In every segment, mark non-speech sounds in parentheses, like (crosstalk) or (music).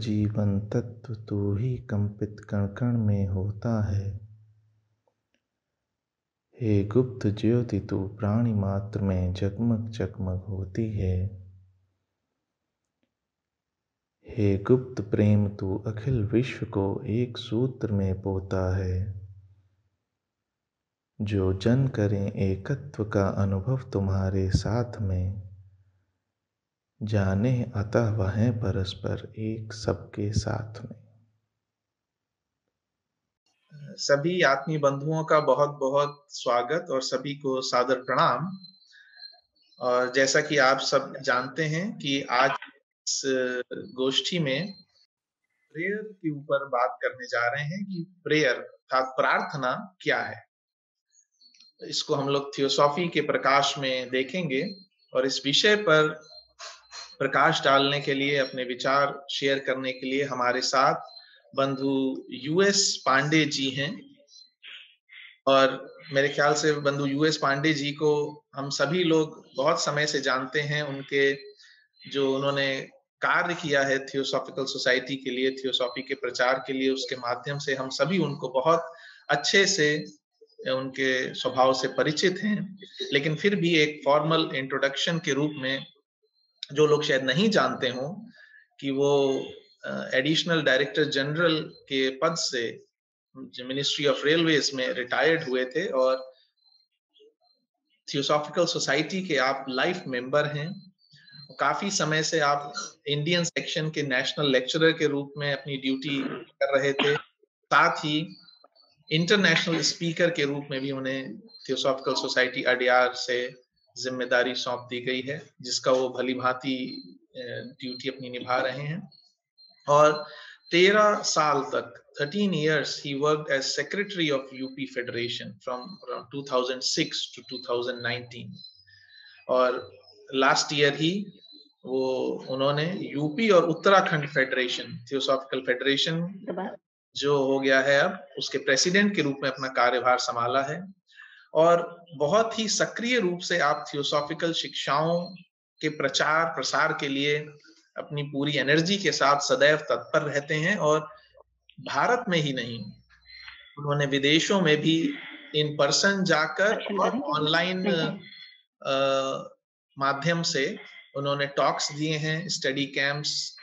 जीवन तत्व तू ही कंपित कण कण में होता है। हे गुप्त ज्योति, तू प्राणी मात्र में जगमग जगमग होती है। हे गुप्त प्रेम, तू अखिल विश्व को एक सूत्र में पोता है। जो जन करें एकत्व का अनुभव तुम्हारे साथ में। जाने अतः वह परस्पर एक सबके साथ में। सभी आत्मी बंधुओं का बहुत बहुत स्वागत और सभी को सादर प्रणाम। और जैसा कि आप सब जानते हैं कि आज इस गोष्ठी में प्रेयर के ऊपर बात करने जा रहे हैं कि प्रेयर अर्थात प्रार्थना क्या है। इसको हम लोग थियोसॉफी के प्रकाश में देखेंगे और इस विषय पर प्रकाश डालने के लिए, अपने विचार शेयर करने के लिए हमारे साथ बंधु यूएस पांडे जी हैं। और मेरे ख्याल से बंधु यूएस पांडे जी को हम सभी लोग बहुत समय से जानते हैं। उनके जो उन्होंने कार्य किया है थियोसॉफिकल सोसाइटी के लिए थियोसॉफी के प्रचार के लिए, उसके माध्यम से हम सभी उनको बहुत अच्छे से, उनके स्वभाव से परिचित हैं। लेकिन फिर भी एक फॉर्मल इंट्रोडक्शन के रूप में जो लोग शायद नहीं जानते हो, कि वो एडिशनल डायरेक्टर जनरल के पद से मिनिस्ट्री ऑफ़ रेलवेज में रिटायर्ड हुए थे और थियोसॉफिकल सोसाइटी के आप लाइफ मेंबर हैं। काफ़ी समय से आप इंडियन सेक्शन के नेशनल लेक्चरर के रूप में अपनी ड्यूटी कर रहे थे। साथ ही इंटरनेशनल स्पीकर के रूप में भी उन्हें थियोसॉफिकल सोसाइटी अडियार से ज़िम्मेदारी सौंप दी गई है जिसका वो भली भांति ड्यूटी अपनी निभा रहे हैं। और तेरह साल तक 13 years he worked as secretary of UP Federation from around 2006 to 2019 और लास्ट ईयर ही वो उन्होंने यूपी और उत्तराखंड फेडरेशन थियोसॉफिकल फेडरेशन जो हो गया है अब उसके प्रेसिडेंट के रूप में अपना कार्यभार संभाला है। और बहुत ही सक्रिय रूप से आप थियोसॉफिकल शिक्षाओं के प्रचार प्रसार के लिए अपनी पूरी एनर्जी के साथ सदैव तत्पर रहते हैं और भारत में ही नहीं उन्होंने विदेशों में भी इन पर्सन जाकर और ऑनलाइन माध्यम से उन्होंने टॉक्स दिए हैं स्टडी कैंप्स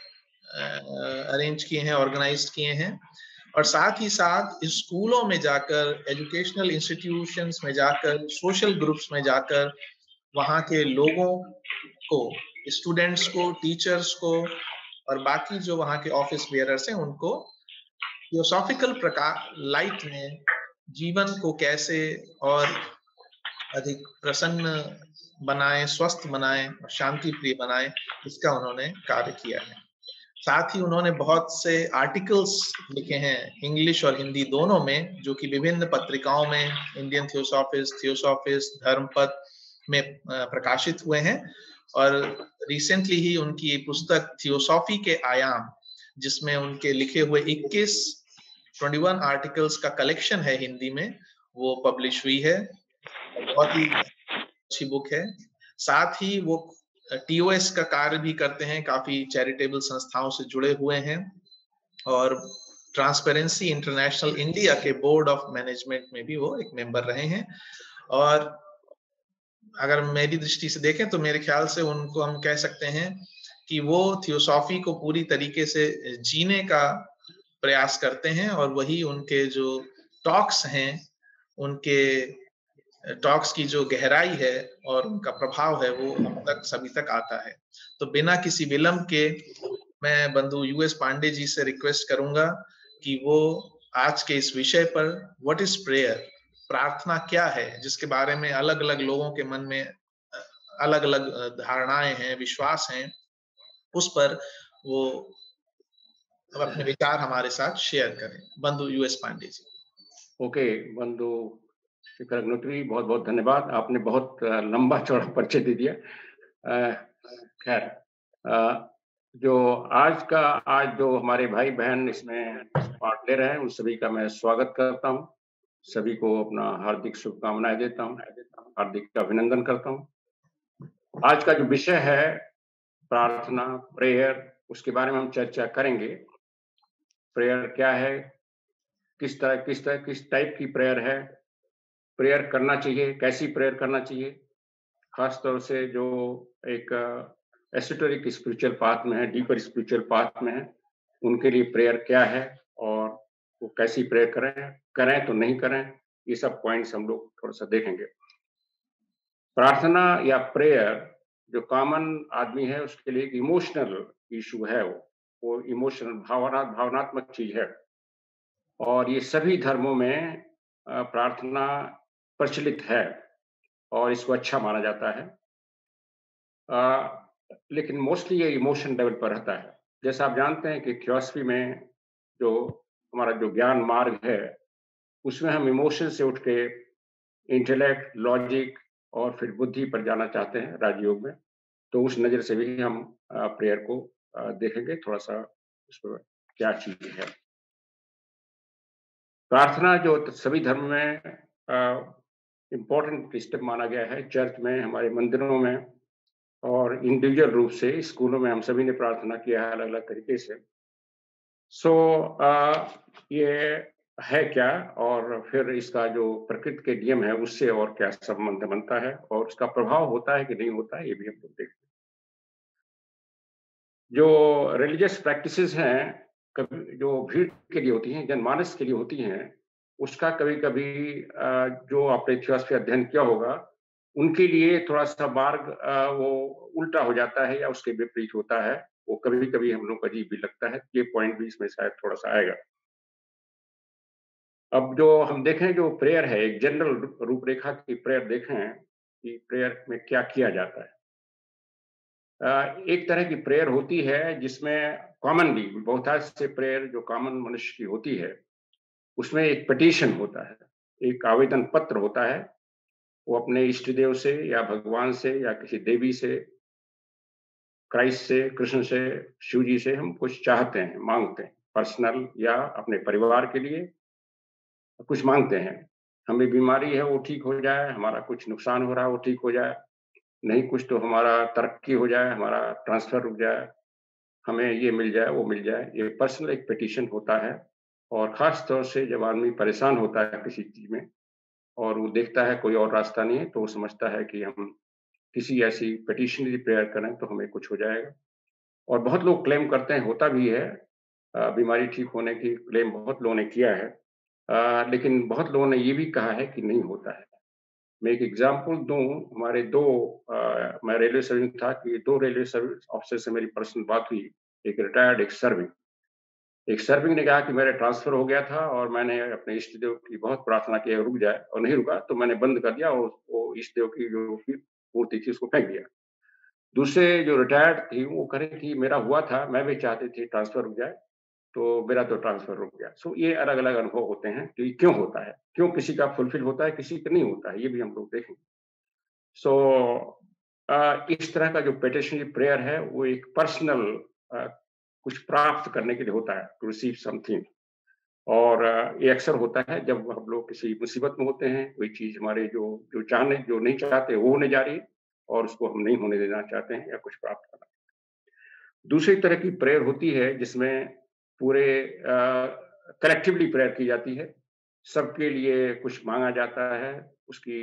अरेंज किए हैं ऑर्गेनाइज किए हैं। और साथ ही साथ स्कूलों में जाकर एजुकेशनल इंस्टीट्यूशंस में जाकर सोशल ग्रुप्स में जाकर, वहाँ के लोगों को स्टूडेंट्स को टीचर्स को और बाकी जो वहाँ के ऑफ़िस बेयरर्स हैं, उनको थियोसॉफिकल प्रकार लाइट में जीवन को कैसे और अधिक प्रसन्न बनाए, स्वस्थ बनाए और शांति प्रिय बनाए, इसका उन्होंने कार्य किया है। साथ ही उन्होंने बहुत से आर्टिकल्स लिखे हैं इंग्लिश और हिंदी दोनों में, जो कि विभिन्न पत्रिकाओं में इंडियन थियोसॉफिस थियोसॉफिस धर्मपद में प्रकाशित हुए हैं। और रिसेंटली ही उनकी पुस्तक थियोसॉफी के आयाम, जिसमें उनके लिखे हुए 21 21 आर्टिकल्स का कलेक्शन है हिंदी में, वो पब्लिश हुई है। बहुत ही अच्छी बुक है। साथ ही वो टीओएस का कार्य भी करते हैं, काफ़ी चैरिटेबल संस्थाओं से जुड़े हुए हैं और ट्रांसपेरेंसी इंटरनेशनल इंडिया के बोर्ड ऑफ़ मैनेजमेंट में भी वो एक मेंबर रहे हैं और अगर मेरी दृष्टि से देखें तो मेरे ख्याल से उनको हम कह सकते हैं कि वो थियोसॉफी को पूरी तरीके से जीने का प्रयास करते हैं और वही उनके जो टॉक्स हैं, उनके टॉक्स की जो गहराई है और उनका प्रभाव है वो हम तक सभी तक आता है। तो बिना किसी विलंब के मैं बंधु यूएस पांडे जी से रिक्वेस्ट करूँगा कि वो आज के इस विषय पर व्हाट इज़ प्रेयर प्रार्थना क्या है जिसके बारे में अलग अलग लोगों के मन में अलग अलग धारणाएँ हैं विश्वास हैं उस पर वो अपने विचार हमारे साथ शेयर करें। बंधु U S Pande ji. Okay okay, बंधु शिखर अग्नोत्री बहुत बहुत धन्यवाद। आपने बहुत लंबा चौड़ा परिचय दे दिया। खैर जो आज का, आज जो हमारे भाई बहन इसमें पार्ट ले रहे हैं, उन सभी का मैं स्वागत करता हूँ। सभी को अपना हार्दिक शुभकामनाएँ देता हूँ, हार्दिक अभिनंदन करता हूँ। आज का जो विषय है, प्रार्थना, प्रेयर, उसके बारे में हम चर्चा करेंगे। प्रेयर क्या है? किस तरह किस तरह, किस टाइप की प्रेयर है? प्रेयर करना चाहिए, कैसी प्रेयर करना चाहिए? खास तौर से जो एक एसोटरिक स्पिरिचुअल पाथ में है डीपर स्पिरिचुअल पाथ में है, उनके लिए प्रेयर क्या है और वो कैसी प्रेयर करें करें तो नहीं करें, ये सब पॉइंट्स हम लोग थोड़ा सा देखेंगे। प्रार्थना या प्रेयर जो कॉमन आदमी है, उसके लिए एक इमोशनल इशू है वो वो इमोशनल भावना, भावनात्मक चीज़ है। और ये सभी धर्मों में प्रार्थना प्रचलित है और इसको अच्छा माना जाता है। आ, लेकिन मोस्टली ये इमोशन लेवल पर रहता है। जैसा आप जानते हैं कि थियोसफी में जो हमारा जो ज्ञान मार्ग है उसमें हम इमोशन से उठ के इंटेलेक्ट लॉजिक और फिर बुद्धि पर जाना चाहते हैं राजयोग में तो उस नज़र से भी हम प्रेयर को देखेंगे। थोड़ा सा उस पर क्या चीज़ है। प्रार्थना जो सभी धर्म में इम्पोर्टेंट स्टेप माना गया है चर्च में हमारे मंदिरों में और इंडिविजुअल रूप से स्कूलों में हम सभी ने प्रार्थना किया है अलग अलग तरीके से। सो so, ये है क्या और फिर इसका जो प्रकृति के नियम है उससे और क्या संबंध बनता है और उसका प्रभाव होता है कि नहीं होता है ये भी हम लोग देखते हैं। जो रिलीजियस प्रैक्टिसेस हैं कभी जो भीड़ के लिए होती हैं जनमानस के लिए होती हैं उसका कभी कभी जो आपने इतिहास पे अध्ययन किया होगा, उनके लिए थोड़ा सा मार्ग वो उल्टा हो जाता है या उसके विपरीत होता है। वो कभी कभी हम लोग अजीब भी लगता है। ये पॉइंट भी इसमें शायद थोड़ा सा आएगा। अब जो हम देखें, जो प्रेयर है, एक जनरल रूपरेखा की प्रेयर देखें कि प्रेयर में क्या किया जाता है। एक तरह की प्रेयर होती है जिसमें कॉमनली बहुत से प्रेयर जो कॉमन मनुष्य की होती है उसमें एक पटिशन होता है, एक आवेदन पत्र होता है, वो अपने इष्ट देव से या भगवान से या किसी देवी से क्राइस्ट से, कृष्ण से, शिव जी से हम कुछ चाहते हैं, मांगते हैं पर्सनल या अपने परिवार के लिए कुछ मांगते हैं। हमें बीमारी है, वो ठीक हो जाए, हमारा कुछ नुकसान हो रहा है, वो ठीक हो जाए। नहीं कुछ तो हमारा तरक्की हो जाए, हमारा ट्रांसफ़र रुक जाए, हमें ये मिल जाए, वो मिल जाए। ये पर्सनल एक पिटिशन होता है। और ख़ास तौर से जब आदमी परेशान होता है किसी चीज़ में और वो देखता है कोई और रास्ता नहीं है तो वो समझता है कि हम किसी ऐसी पटिशनरी प्रेयर करें तो हमें कुछ हो जाएगा। और बहुत लोग क्लेम करते हैं होता भी है बीमारी ठीक होने की क्लेम बहुत लोगों ने किया है आ, लेकिन बहुत लोगों ने ये भी कहा है कि नहीं होता है। मैं एक एग्ज़ाम्पल दूँ हमारे दो आ, मैं रेलवे सर्विस था कि दो रेलवे सर्विस ऑफिसर से मेरी पर्सनल बात हुई एक रिटायर्ड एक सर्विंग एक सर्विंग ने कहा कि मेरा ट्रांसफ़र हो गया था और मैंने अपने इष्ट देव की बहुत प्रार्थना की रुक जाए और नहीं रुका तो मैंने बंद कर दिया और वो इष्ट देव की जो मूर्ति थी उसको फेंक दिया। दूसरे जो रिटायर्ड थी, वो करे थी, मेरा हुआ था, मैं भी चाहती थी ट्रांसफ़र रुक जाए तो मेरा तो ट्रांसफ़र रुक गया। सो ये अलग अलग अनुभव होते हैं कि क्यों होता है, क्यों किसी का फुलफिल होता है, किसी का नहीं होता है, ये भी हम लोग देखेंगे। सो इस तरह का जो पेटिशनरी प्रेयर है, वो एक पर्सनल कुछ प्राप्त करने के लिए होता है टू रिसीव समथिंग और ये अक्सर होता है जब हम लोग किसी मुसीबत में होते हैं, कोई चीज़ हमारे जो जो चाहने, जो नहीं चाहते वो होने जा रही है और उसको हम नहीं होने देना चाहते हैं या कुछ प्राप्त करना दूसरी तरह की प्रेयर होती है जिसमें पूरे कलेक्टिवली प्रेयर की जाती है। सबके लिए कुछ मांगा जाता है, उसकी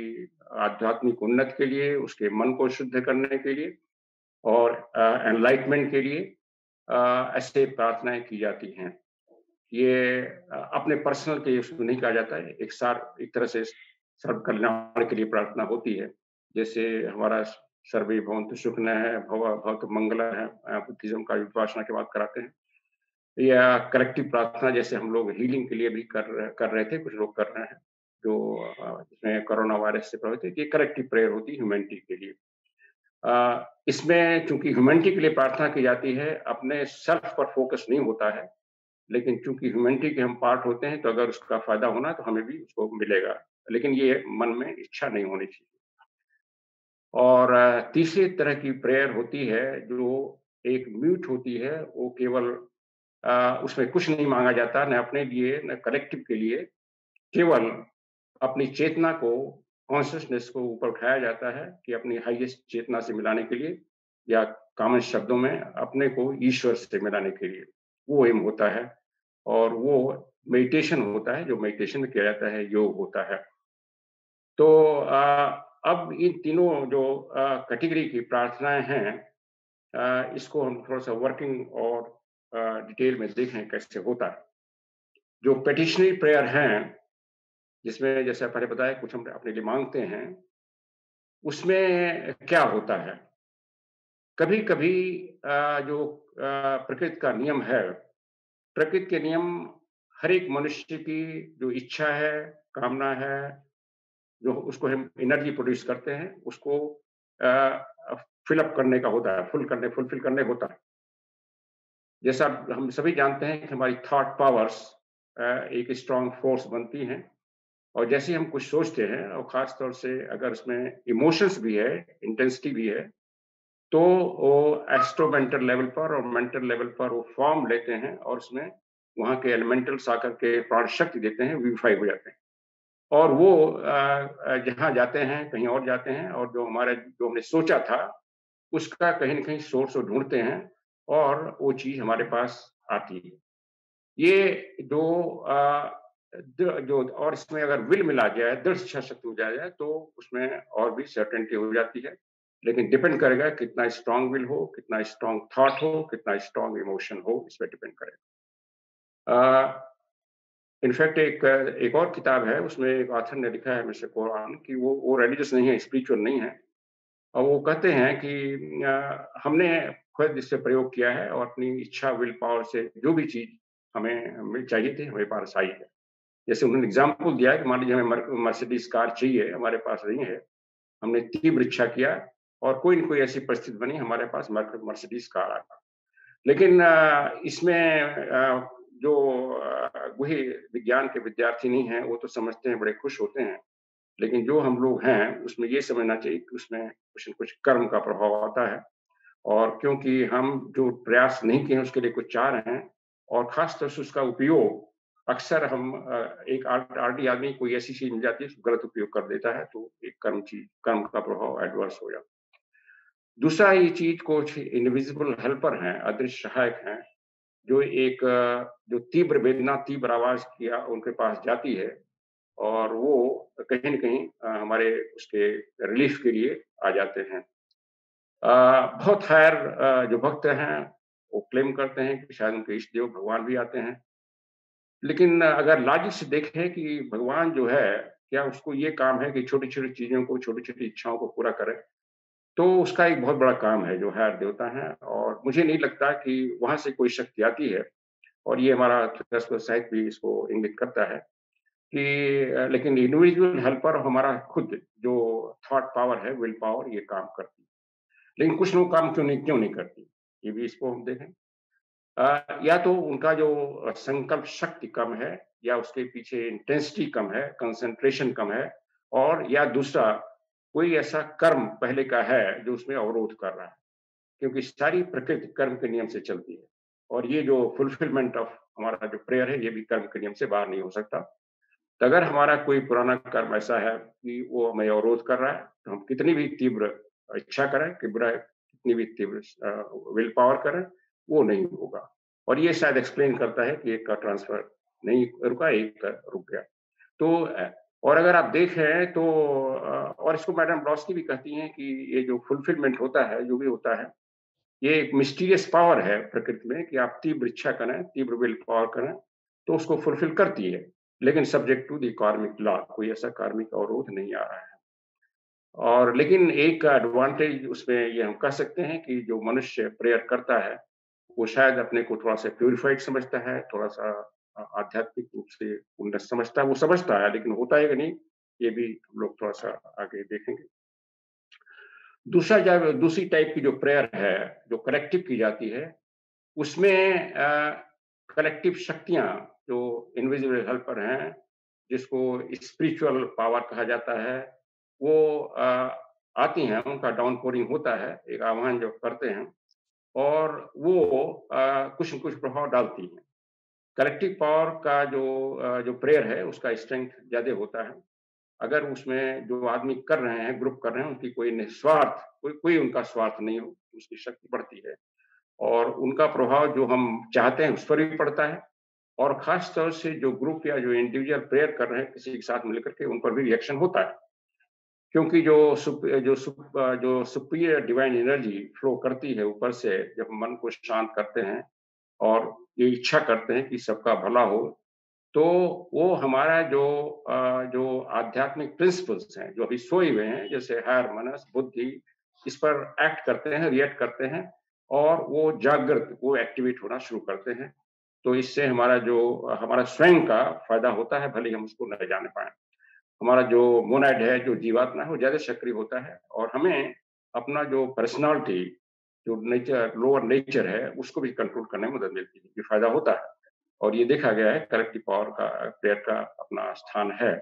आध्यात्मिक उन्नत के लिए, उसके मन को शुद्ध करने के लिए और एनलाइटमेंट के लिए। ऐसे प्रार्थनाएँ की जाती हैं। ये अपने पर्सनल के उसको नहीं कहा जाता है। एक सार, एक तरह से सर्व कल्याण के लिए प्रार्थना होती है। जैसे हमारा सर्वे भवंत सुख न है, भव, भवत मंगल है बुद्धिज्म का उपासना के बाद कराते हैं। या कलेक्टिव प्रार्थना जैसे हम लोग हीलिंग के लिए भी कर कर रहे थे, कुछ लोग कर रहे हैं, जो जिसमें कोरोना वायरस से प्रभावित है, ये कलेक्टिव प्रेयर होती है ह्यूमैनिटी के लिए। इसमें चूँकि ह्यूमैनिटी के लिए प्रार्थना की जाती है, अपने सेल्फ पर फोकस नहीं होता है। लेकिन चूँकि ह्यूमैनिटी के हम पार्ट होते हैं तो अगर उसका फ़ायदा होना तो हमें भी उसको मिलेगा। लेकिन ये मन में इच्छा नहीं होनी चाहिए। और तीसरी तरह की प्रेयर होती है, जो एक म्यूट होती है, वो केवल उसमें कुछ नहीं मांगा जाता, न अपने लिए, न कलेक्टिव के लिए। केवल अपनी चेतना को कॉन्शियसनेस को ऊपर उठाया जाता है कि अपनी हाईएस्ट चेतना से मिलाने के लिए या कॉमन शब्दों में अपने को ईश्वर से मिलाने के लिए। वो एम होता है और वो मेडिटेशन होता है जो मेडिटेशन में किया जाता है योग होता है। तो आ, अब इन तीनों जो कैटेगरी की प्रार्थनाएँ हैं आ, इसको हम थोड़ा सा वर्किंग और आ, डिटेल में देखें कैसे होता है। जो पेटिशनरी प्रेयर हैं जिसमें जैसे पहले बताया कुछ हम अपने लिए मांगते हैं, उसमें क्या होता है? कभी कभी जो प्रकृति का नियम है, प्रकृति के नियम हर एक मनुष्य की जो इच्छा है, कामना है, जो उसको हम एनर्जी प्रोड्यूस करते हैं, उसको फिलअप करने का होता है फुल करने फुलफिल करने होता है। जैसा हम सभी जानते हैं कि हमारी थॉट पावर्स एक स्ट्रांग फोर्स बनती हैं। और जैसे हम कुछ सोचते हैं, और ख़ास तौर से अगर उसमें इमोशंस भी है इंटेंसिटी भी है तो वो एस्ट्रोमेंटल लेवल पर और मेंटल लेवल पर वो फॉर्म लेते हैं और उसमें वहाँ के एलिमेंटल्स आकर के प्राण शक्ति देते हैं विफाई हो जाते हैं। और वो जहाँ जाते हैं, कहीं और जाते हैं और जो हमारे, जो हमने सोचा था, उसका कहीं ना कहीं सोर्स ढूंढते हैं और वो चीज़ हमारे पास आती है। ये जो जो और इसमें अगर विल मिला जाए दृढ़ इच्छा शक्ति मिला जाए तो उसमें और भी सर्टेनिटी हो जाती है। लेकिन डिपेंड करेगा कितना स्ट्रांग विल हो कितना स्ट्रांग थॉट हो कितना स्ट्रांग इमोशन हो इस पर डिपेंड करेगा। इनफैक्ट एक एक और किताब है उसमें एक ऑथर ने लिखा है मिस्टर कुरान कि वो वो रिलीजियस नहीं है स्पिरिचुअल नहीं है। और वो कहते हैं कि आ, हमने खुद इससे प्रयोग किया है और अपनी इच्छा विल पावर से जो भी चीज़ हमें चाहिए थी हमारे पास आई है। जैसे उन्होंने एग्ज़ाम्पल दिया कि मान लीजिए हमें मर्सिडीज कार चाहिए, हमारे पास नहीं है। हमने तीव्र इच्छा किया और कोई न कोई ऐसी परिस्थिति बनी हमारे पास मर्सिडीज कार आ लेकिन इसमें जो वही विज्ञान के विद्यार्थी नहीं हैं, वो तो समझते हैं, बड़े खुश होते हैं। लेकिन जो हम लोग हैं, उसमें ये समझना चाहिए कि उसमें कुछ न कुछ कर्म का प्रभाव आता है। और क्योंकि हम जो प्रयास नहीं किए उसके लिए कुछ चाह रहे हैं और खासतौर से उसका उपयोग अक्सर हम एक आरडी आदमी कोई ऐसी चीज़ मिल जाती है गलत उपयोग कर देता है तो एक कर्म चीज़, कर्म का प्रभाव एडवर्स हो जाता दूसरा ये चीज़ कुछ इनविजिबल हेल्पर हैं, अदृश्य सहायक हैं, जो एक, जो तीव्र वेदना, तीव्र आवाज़ किया उनके पास जाती है, और वो कहीं न कहीं हमारे उसके रिलीफ के लिए आ जाते हैं। बहुत हायर जो भक्त हैं, वो क्लेम करते हैं कि शायद उनके इष्ट देव भगवान भी आते हैं लेकिन अगर लॉजिक से देखें कि भगवान जो है, क्या उसको ये काम है कि छोटी छोटी चीज़ों को छोटी छोटी इच्छाओं को पूरा करे? तो उसका एक बहुत बड़ा काम है जो है देवता है और मुझे नहीं लगता कि वहाँ से कोई शक्ति आती है और ये हमारा साहित्य भी इसको इंगित करता है कि लेकिन इंडिविजुअल हेल्पर हमारा खुद जो थॉट पावर है विल पावर ये काम करती है। लेकिन कुछ लोग काम क्यों नहीं क्यों नहीं करती? ये भी इसको हम देखें। या तो उनका जो संकल्प शक्ति कम है, या उसके पीछे इंटेंसिटी कम है कंसंट्रेशन कम है, और, या दूसरा, कोई ऐसा कर्म पहले का है जो उसमें अवरोध कर रहा है। क्योंकि सारी प्रकृति कर्म के नियम से चलती है, और ये जो फुलफिलमेंट ऑफ़ हमारा जो प्रेयर है, ये भी कर्म के नियम से बाहर नहीं हो सकता। तो अगर हमारा कोई पुराना कर्म ऐसा है कि वो हमें अवरोध कर रहा है तो हम कितनी भी तीव्र इच्छा करें कि बुरा कितनी भी तीव्र विल पावर करें वो नहीं होगा। और ये शायद एक्सप्लेन करता है कि एक का ट्रांसफ़र नहीं रुका, एक का रुक गया। तो और अगर आप देखें तो और इसको मैडम ब्रॉस्की भी कहती हैं कि ये जो फुलफिलमेंट होता है, जो भी होता है, ये एक मिस्टीरियस पावर है प्रकृति में कि आप तीव्र इच्छा करें, तीव्र विल पावर करें तो उसको फुलफिल करती है। लेकिन subject to the karmic law कोई ऐसा कार्मिक अवरोध नहीं आ रहा है। और लेकिन एक एडवांटेज उसमें ये हम कह सकते हैं कि जो मनुष्य प्रेयर करता है वो शायद अपने को थोड़ा सा प्योरीफाइड समझता है थोड़ा सा आध्यात्मिक रूप से उन्नत समझता है वो समझता है लेकिन होता है कि नहीं ये भी हम लोग थोड़ा सा आगे देखेंगे। दूसरा जब दूसरी टाइप की जो प्रेयर है जो कलेक्टिव की जाती है उसमें कलेक्टिव शक्तियाँ जो इनविजिबल हेल्पर हैं जिसको स्पिरिचुअल पावर कहा जाता है वो आ, आती हैं उनका डाउन पोरिंग होता है एक आह्वान जो करते हैं और वो कुछ न कुछ प्रभाव डालती है। कलेक्टिव पावर का जो जो प्रेयर है, उसका स्ट्रेंथ ज़्यादा होता है। अगर उसमें जो आदमी कर रहे हैं ग्रुप कर रहे हैं, उनकी कोई निस्वार्थ, कोई कोई उनका स्वार्थ नहीं हो, उसकी शक्ति बढ़ती है। और उनका प्रभाव जो हम चाहते हैं, उस पर भी पड़ता है। और खास तौर से जो ग्रुप या जो इंडिविजुअल प्रेयर कर रहे हैं, किसी के साथ मिलकर के उन पर भी रिएक्शन होता है। क्योंकि जो सुप, जो सुप, जो सुप्रियर डिवाइन एनर्जी फ्लो करती है ऊपर से जब मन को शांत करते हैं और ये इच्छा करते हैं कि सबका भला हो तो वो हमारा जो जो आध्यात्मिक प्रिंसिपल्स हैं जो अभी सोए हुए हैं जैसे हायर मनस बुद्धि इस पर एक्ट करते हैं रिएक्ट करते हैं और वो जागृत वो एक्टिवेट होना शुरू करते हैं। तो इससे हमारा जो हमारा स्वयं का फ़ायदा होता है भले हम उसको न जाने पाए। हमारा जो मोनाइड है, जो जीवात्मा है, वो ज़्यादा सक्रिय होता है और हमें अपना जो पर्सनालिटी, जो नेचर, लोअर नेचर है, उसको भी कंट्रोल करने में मदद मिलती है फ़ायदा होता है। और ये देखा गया है कलेक्टिव पावर का, प्रेयर का अपना स्थान है।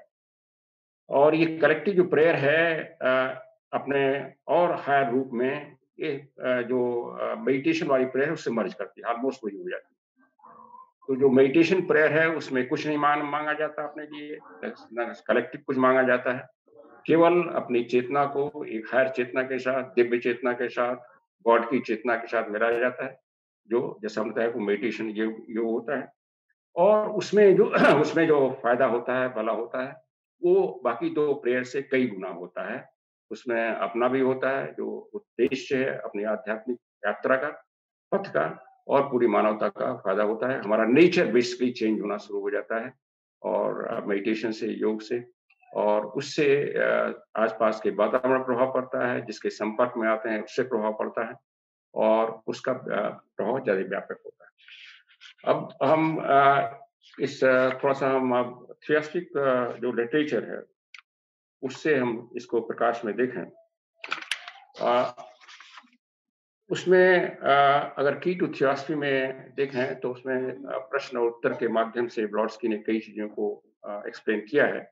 और ये कलेक्टिव जो प्रेयर है अपने और हायर रूप में ये जो मेडिटेशन वाली प्रेयर उससे मर्ज करती है ऑलमोस्ट वही हो जाती है। तो जो मेडिटेशन प्रेयर है, उसमें कुछ नहीं मान, मांगा जाता अपने लिए। कलेक्टिव कुछ मांगा जाता है। केवल अपनी चेतना को, एक हायर चेतना के साथ, दिव्य चेतना के साथ गॉड की चेतना के साथ मिलाया जाता है। जो, जैसा हम बताया मेडिटेशन ये योग होता है। और उसमें जो (clears throat) उसमें जो फ़ायदा होता है, भला होता है, वो बाकी दो प्रेयर से कई गुना होता है। उसमें अपना भी होता है, जो उद्देश्य है अपनी आध्यात्मिक यात्रा का, पथ का और पूरी मानवता का फ़ायदा होता है। हमारा नेचर बेसिकली चेंज होना शुरू हो जाता है, और मेडिटेशन से, योग से, और उससे आसपास के वातावरण प्रभाव पड़ता है, जिसके संपर्क में आते हैं, उससे प्रभाव पड़ता है, और उसका प्रभाव ज़्यादा व्यापक होता है। अब हम इस थोड़ा सा हम थियास्टिक जो लिटरेचर है, उससे हम इसको प्रकाश में देखें। उसमें अगर की टू थियोसफी में देखें तो उसमें प्रश्न और उत्तर के माध्यम से ब्लॉड्सकी ने कई चीज़ों को एक्सप्लेन किया है।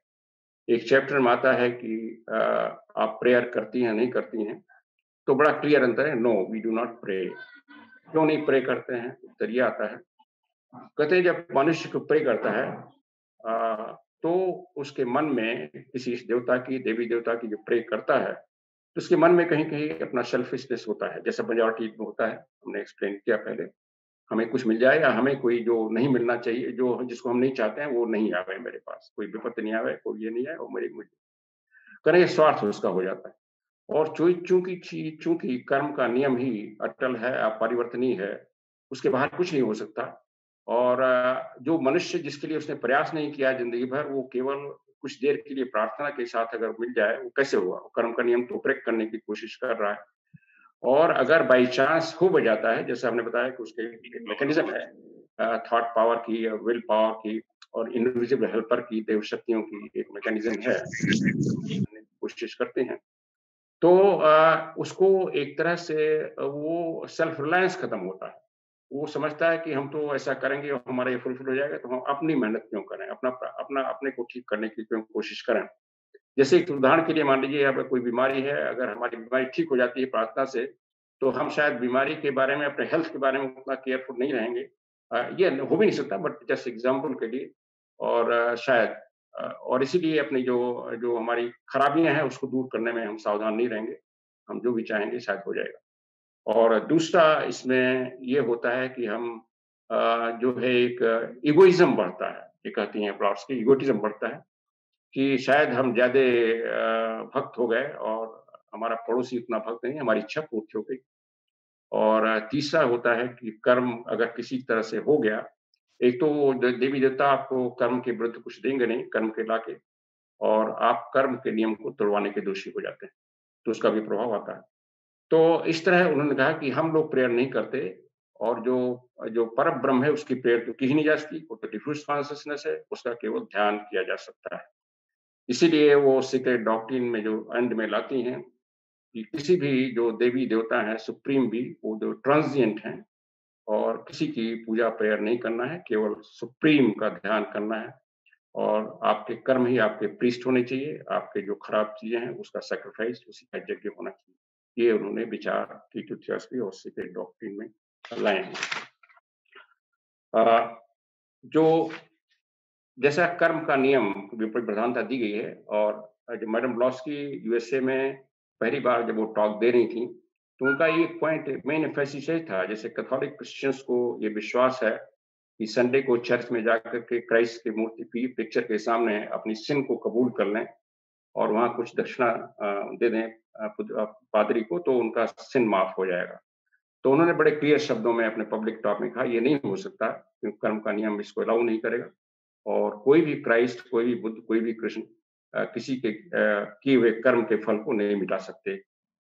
एक चैप्टर में आता है कि आप प्रेयर करती हैं, नहीं करती हैं तो बड़ा क्लियर अंतर है no we do not pray क्यों नहीं प्रे करते हैं? उत्तर ये आता है। कहते हैं, जब मनुष्य को प्रे करता है तो उसके मन में किसी देवता की, देवी देवता की जो प्रे करता है तो उसके मन में कहीं कहीं अपना सेल्फिशनेस होता है। जैसा मेजोरिटी में होता है, हमने एक्सप्लेन किया पहले। हमें कुछ मिल जाए या हमें कोई जो नहीं मिलना चाहिए, जो जिसको हम नहीं चाहते हैं, वो नहीं आवे मेरे पास। कोई विपत्ति नहीं आवे, कोई ये नहीं आए और मेरे मुझे। करें स्वार्थ उसका हो जाता है। और चूँकि चूँकि कर्म का नियम ही अटल है, अपरिवर्तनीय है, उसके बाहर कुछ नहीं हो सकता। और, जो मनुष्य जिसके लिए उसने प्रयास नहीं किया ज़िंदगी भर, वो केवल कुछ देर के लिए प्रार्थना के साथ अगर मिल जाए वो कैसे हुआ कर्म का नियम तो ब्रेक करने की कोशिश कर रहा है। और अगर बाई चांस हो जाता है जैसे आपने बताया कि उसके मैकेनिज्म है थॉट पावर की विल पावर की और इनविजिबल हेल्पर की देव शक्तियों की एक मैकेनिज्म है। कोशिश करते हैं। तो आ, उसको एक तरह से वो सेल्फ रिलायंस खत्म होता है। वो समझता है कि हम तो ऐसा करेंगे और हमारा ये फुलफिल हो जाएगा तो हम अपनी मेहनत क्यों करें? अपना अपना, अपने को ठीक करने की क्यों कोशिश करें? जैसे एक उदाहरण के लिए मान लीजिए, अगर कोई बीमारी है, अगर हमारी बीमारी ठीक हो जाती है प्रार्थना से तो हम शायद बीमारी के बारे में, अपने हेल्थ के बारे में उतना केयरफुल नहीं रहेंगे। ये हो भी नहीं सकता, बट जस्ट एग्ज़ाम्पल के लिए, और शायद और इसीलिए अपनी जो जो हमारी खराबियाँ हैं, उसको दूर करने में हम सावधान नहीं रहेंगे। हम जो भी चाहेंगे, शायद हो जाएगा। और दूसरा इसमें ये होता है कि हम जो है एक इगोइज्म बढ़ता है, ये कहती हैं प्लॉट्स की इगोटिज्म बढ़ता है कि शायद हम ज़्यादा भक्त हो गए और हमारा पड़ोसी उतना भक्त नहीं, हमारी इच्छा पूर्ति हो गई। और तीसरा होता है कि कर्म अगर किसी तरह से हो गया, एक तो देवी देवता आपको कर्म के विरुद्ध कुछ देंगे नहीं, कर्म के लाके, और आप कर्म के नियम को तोड़वाने के दोषी हो जाते हैं तो उसका भी प्रभाव आता है। तो इस तरह उन्होंने कहा कि हम लोग प्रेयर नहीं करते और जो जो पर ब्रह्म है उसकी प्रेयर तो की ही नहीं जा सकती, वो तो डिफ्यूज कॉन्सियसनेस है, उसका केवल ध्यान किया जा सकता है। इसीलिए वो सीक्रेट डॉक्ट्रिन में जो एंड में लाती हैं, कि किसी भी जो देवी देवता है सुप्रीम भी, वो जो ट्रांजिएंट हैं, और किसी की पूजा प्रेयर नहीं करना है, केवल सुप्रीम का ध्यान करना है, और आपके कर्म ही आपके प्रीस्ट होने चाहिए, आपके जो खराब चीज़ें हैं, उसका सेक्रीफाइस उसी का यज्ञ होना चाहिए। ये उन्होंने विचार टीटू और सीक्रेट डॉक्ट्रिन में लाए हैं। जो जैसा कर्म का नियम विपरीत प्रधानता दी गई है और जो मैडम ब्लॉस की यूएसए में पहली बार जब वो टॉक दे रही थी तो उनका ये पॉइंट, मेन एम्फेसिस था, जैसे कैथोलिक क्रिश्चियंस को ये विश्वास है कि संडे को चर्च में जाकर के क्राइस्ट की मूर्ति की पिक्चर के सामने अपनी सिन को कबूल कर लें और वहाँ कुछ दक्षिणा दे दें। पादरी को तो उनका सिन माफ़ हो जाएगा। तो उन्होंने बड़े क्लियर शब्दों में अपने पब्लिक टॉक में कहा ये नहीं हो सकता क्योंकि कर्म का नियम इसको अलाउ नहीं करेगा। और कोई भी क्राइस्ट कोई भी बुद्ध कोई भी कृष्ण किसी के किए हुए कर्म के फल को नहीं मिटा सकते।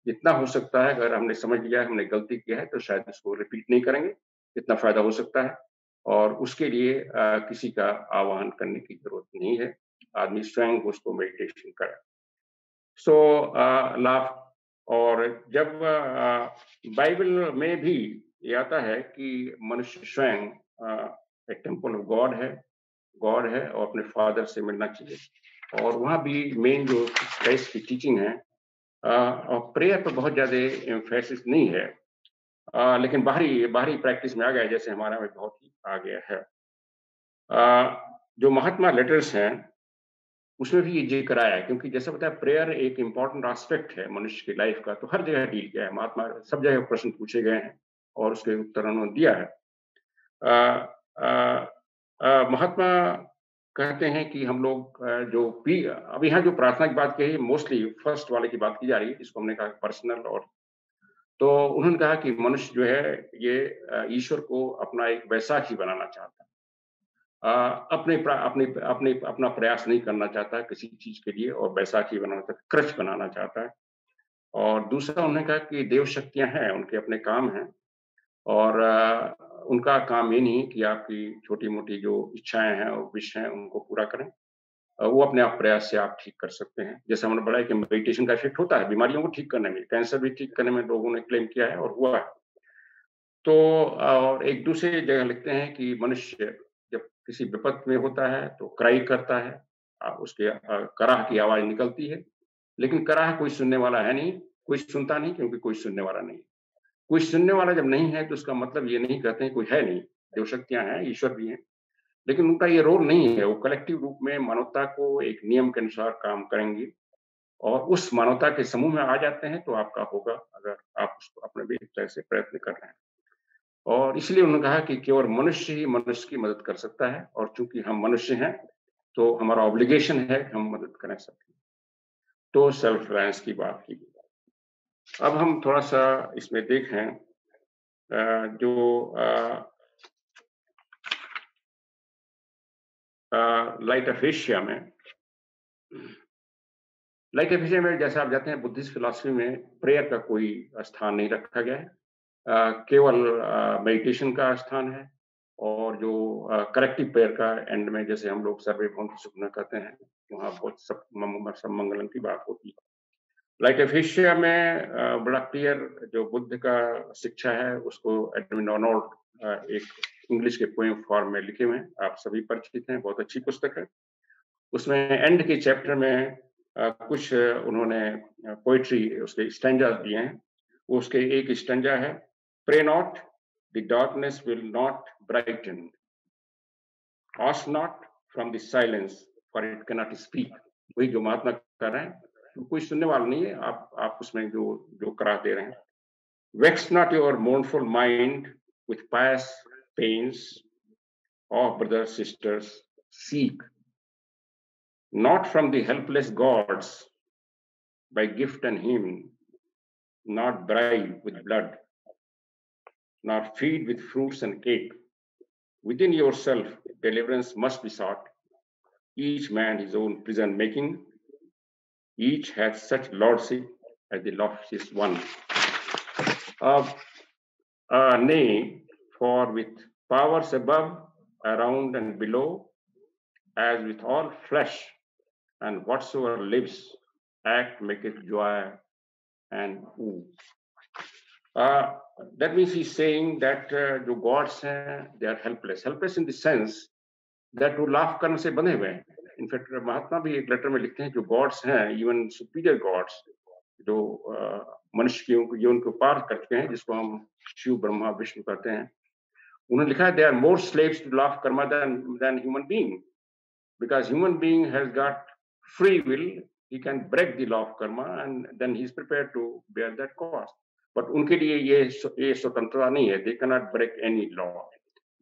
जितना हो सकता है अगर हमने समझ लिया हमने गलती किया है तो शायद इसको रिपीट नहीं करेंगे इतना फ़ायदा हो सकता है। और उसके लिए आ, किसी का आह्वान करने की ज़रूरत नहीं है। आदमी स्वयं उसको मेडिटेशन करे। सो लाभ और जब बाइबल में भी ये आता है कि मनुष्य स्वयं एक टेंपल ऑफ़ गॉड है गॉड है और अपने फादर से मिलना चाहिए। और वहाँ भी मेन जो क्राइस्ट की टीचिंग है और प्रेयर पर बहुत ज़्यादा एम्फेसिस नहीं है। आ, लेकिन बाहरी बाहरी प्रैक्टिस में आ गया जैसे हमारा में बहुत ही आ गया है। आ, जो महात्मा लेटर्स हैं उसमें भी ये ज़िक्र आया है, क्योंकि जैसे बताया प्रेयर एक इंपॉर्टेंट एस्पेक्ट है मनुष्य की लाइफ का तो हर जगह डील किया है, महात्मा सब जगह प्रश्न पूछे गए हैं और उसके उत्तर उन्होंने दिया है। महात्मा कहते हैं कि हम लोग जो पी, अब यहाँ जो प्रार्थना की बात कही मोस्टली फ़र्स्ट वाले की बात की जा रही है, जिसको हमने कहा पर्सनल और तो उन्होंने कहा कि मनुष्य जो है, ये ईश्वर को अपना एक वैसाखी बनाना चाहता है। अपने अपने अपने, अपना प्रयास नहीं करना चाहता किसी चीज़ के लिए और बैसाखी बनाना चाहता क्रच बनाना चाहता है। और दूसरा उन्होंने कहा कि देव शक्तियाँ हैं, उनके अपने काम हैं। और उनका काम ये नहीं कि आपकी छोटी मोटी जो इच्छाएँ हैं और विष हैं उनको पूरा करें। वो अपने आप प्रयास से आप ठीक कर सकते हैं। जैसे हमने बताया कि मेडिटेशन का इफ़ेक्ट होता है, बीमारियों को ठीक करने में कैंसर भी ठीक करने में लोगों ने क्लेम किया है और हुआ है। तो और एक दूसरे जगह लिखते हैं कि मनुष्य जब किसी विपत्त में होता है तो क्राई करता है उसके कराह की आवाज़ निकलती है। लेकिन कराह कोई सुनने वाला है नहीं, कोई सुनता नहीं, क्योंकि कोई सुनने वाला नहीं। कोई सुनने वाला जब नहीं है तो उसका मतलब ये नहीं कहते हैं, कोई है नहीं। देव शक्तियाँ हैं, ईश्वर भी हैं। लेकिन उनका ये रोल नहीं है, वो कलेक्टिव रूप में मानवता को एक नियम के अनुसार काम करेंगे और उस मानवता के समूह में आ जाते हैं तो आपका होगा, अगर आप उसको अपने भी तरह से प्रयत्न कर रहे हैं। और इसलिए उन्होंने कहा कि केवल मनुष्य ही मनुष्य की मदद कर सकता है, और चूँकि हम मनुष्य हैं तो हमारा ऑब्लिगेशन है हम मदद करें सकते तो सेल्फ रिलायंस की बात की अब हम थोड़ा सा इसमें देखें जो लाइट ऑफ़ एशिया में लाइट ऑफ़ एशिया में जैसे आप जाते हैं बुद्धिस्ट फिलोसफी में प्रेयर का कोई स्थान नहीं रखा गया है। केवल मेडिटेशन का स्थान है और जो करेक्टिव प्रेयर का एंड में जैसे हम लोग सर्वे भवन की सुखना कहते हैं, वहाँ बहुत सब सब मंगलम की बात होती है। लाइट ऑफ़ एशिया में बड़ा क्लियर जो बुद्ध का शिक्षा है, उसको एडमिन एक इंग्लिश के पोएम फॉर्म में लिखे हुए हैं। आप सभी परिचित हैं, बहुत अच्छी पुस्तक है। उसमें एंड के चैप्टर में कुछ उन्होंने पोइट्री उसके स्टेंजा दिए हैं। उसके एक स्टेंजा है। Pray not the darkness will not brighten ask nought from the silence for it cannot speak वही जो महात्मा कर रहे हैं तो कोई सुनने वाला नहीं है आप आप उसमें जो जो करा दे रहे हैं। Vex not your mournful mind with pious pains of brothers, sisters, seek not from the helpless gods by gift and hymn, not bribe with blood, nor feed with fruits and cake. Within yourself, deliverance must be sought. Each man his own prison making. Each has such lordship as the loftiest one. Uh, uh, nay, for with powers above, around, and below, as with all flesh, and whatsoever lives, act maketh joy and ooh. Uh, that means he saying that जो gods हैं they are helpless helpless in the that वो law of कर्म से बने हुए हैं। In fact महात्मा भी एक लेटर में लिखते हैं, जो गॉड्स हैं इवन सुपीरियर गॉड्स जो uh, मनुष्य की ये उनको पार करते हैं, जिसको हम शिव, ब्रह्मा, विष्णु कहते हैं। उन्होंने लिखा है they are more slaves to law of karma then then human being because human being has got free will he can break the law of karma and then he is prepare to bear that cost but उनके लिए ये ये स्वतंत्रता नहीं है। They cannot break any law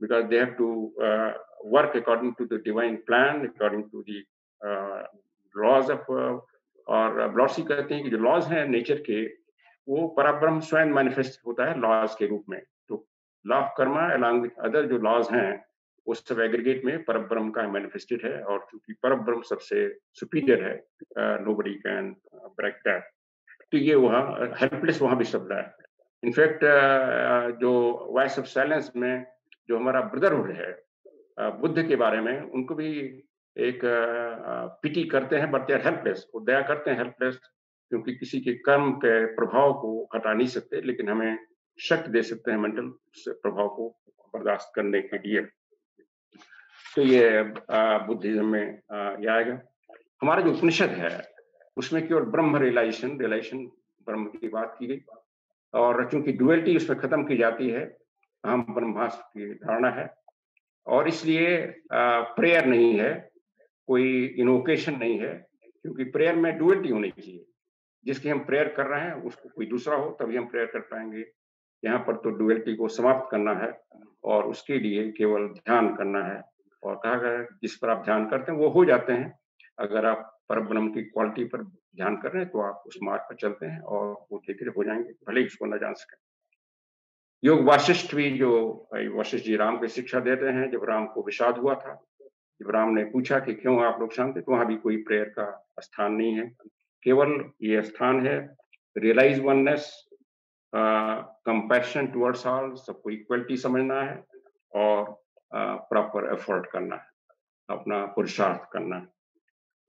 because they have to work according to the divine plan according to the laws of और ब्लॉसी कहते हैं कि जो लॉज हैं नेचर के, वो पराब्रह्म स्वयं मैनिफेस्ट होता है लॉज के रूप में। तो law of karma along with other जो लॉज हैं, वो सब एग्रीगेट में परब्रह्म का मैनिफेस्टेड है और चूँकि परब्रह्म सबसे सुपीरियर है nobody can break that तो ये वहाँ हेल्पलेस वहाँ भी शब्द है। इनफैक्ट जो वॉइस ऑफ़ साइलेंस में जो हमारा ब्रदरहुड है बुद्ध के बारे में, उनको भी एक पिटी करते हैं बट दे आर हेल्पलेस वो दया करते हैं हेल्पलेस क्योंकि किसी के कर्म के प्रभाव को हटा नहीं सकते, लेकिन हमें शक्ति दे सकते हैं मेंटल प्रभाव को बर्दाश्त करने के लिए। तो ये बुद्धिज्म में ये आएगा। हमारा जो उपनिषद है उसमें केवल ब्रह्म रियलाइजेशन रियलाइजेशन ब्रह्म की बात की गई। और चूँकि डुअलिटी उसमें खत्म की जाती है। हम ब्रह्मास्त्र की धारणा है। और इसलिए प्रेयर नहीं है। कोई इनोकेशन नहीं है। क्योंकि प्रेयर में डुअलिटी होनी चाहिए। जिसकी हम प्रेयर कर रहे हैं, उसको कोई दूसरा हो, तभी हम प्रेयर कर पाएँगे। यहाँ पर तो डुअलिटी को समाप्त करना है। और उसके लिए केवल ध्यान करना है। और कहा गया जिस पर आप ध्यान करते हैं, वो हो जाते हैं। अगर आप पर ब्रह्म की क्वालिटी पर ध्यान कर रहे हैं तो आप उस मार्ग पर चलते हैं और वो धीरे धीरे हो जाएँगे भले ही उसको न जान सके। योग वाशिष्ठ भी जो वशिष्ठ जी राम को शिक्षा देते हैं जब राम को विषाद हुआ था जब राम ने पूछा कि क्यों आप लोग शांत तो वहाँ भी कोई प्रेयर का स्थान नहीं है। केवल ये स्थान है realise oneness compassion towards all सबको इक्वलिटी समझना है और प्रॉपर uh, एफर्ट करना है अपना पुरुषार्थ करना है।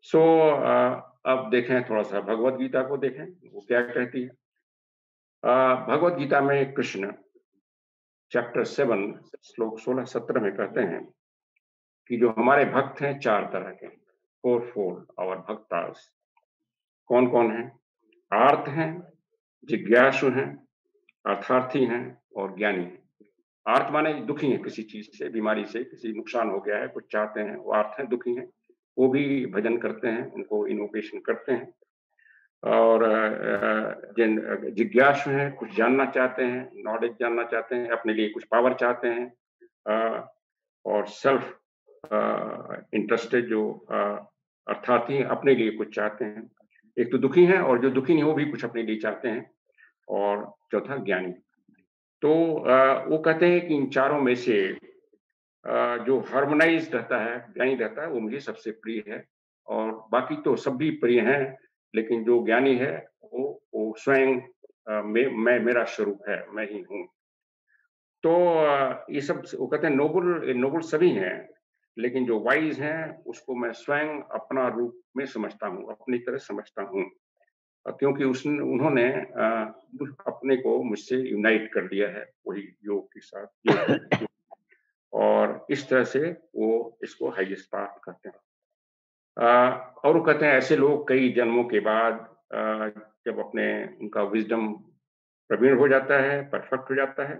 सो so, uh, अब देखें थोड़ा सा भगवत गीता को देखें वो क्या कहती है? भगवत गीता में कृष्ण चैप्टर सेवन श्लोक सोलह सत्रह में कहते हैं कि जो हमारे भक्त हैं चार तरह के फोर फोर और भक्तास कौन कौन है? आर्थ हैं जिज्ञासु हैं अर्थार्थी हैं और ज्ञानी हैं। आर्थ माने दुखी हैं किसी चीज़ से बीमारी से किसी नुकसान हो गया है कुछ चाहते हैं वो आर्थ हैं दुखी हैं। वो भी भजन करते हैं, उनको इनोवेशन करते हैं। और जिन, जिज्ञासु हैं, कुछ जानना चाहते हैं नॉलेज जानना चाहते हैं, अपने लिए कुछ पावर चाहते हैं और सेल्फ इंटरेस्टेड जो अर्थात ही अपने लिए कुछ चाहते हैं। एक तो दुखी हैं और जो दुखी नहीं, वो भी कुछ अपने लिए चाहते हैं। और चौथा ज्ञानी। तो वो कहते हैं कि इन चारों में से जो हार्मोनाइज रहता है ज्ञानी रहता है वो मुझे सबसे प्रिय है। और बाकी तो सब भी प्रिय हैं लेकिन जो ज्ञानी है वो वो स्वयं मैं, मैं मेरा स्वरूप है मैं ही हूँ। तो ये सब वो कहते हैं नोबल नोबल सभी हैं लेकिन जो वाइज हैं उसको मैं स्वयं अपना रूप में समझता हूँ अपनी तरह समझता हूँ। क्योंकि उस उन्होंने अपने को मुझसे यूनाइट कर दिया है वही योग के साथ और इस तरह से वो इसको हाइएस्ट पार्ट करते हैं। आ, और वो कहते हैं ऐसे लोग कई जन्मों के बाद आ, जब अपने उनका विजडम प्रवीण हो जाता है परफेक्ट हो जाता है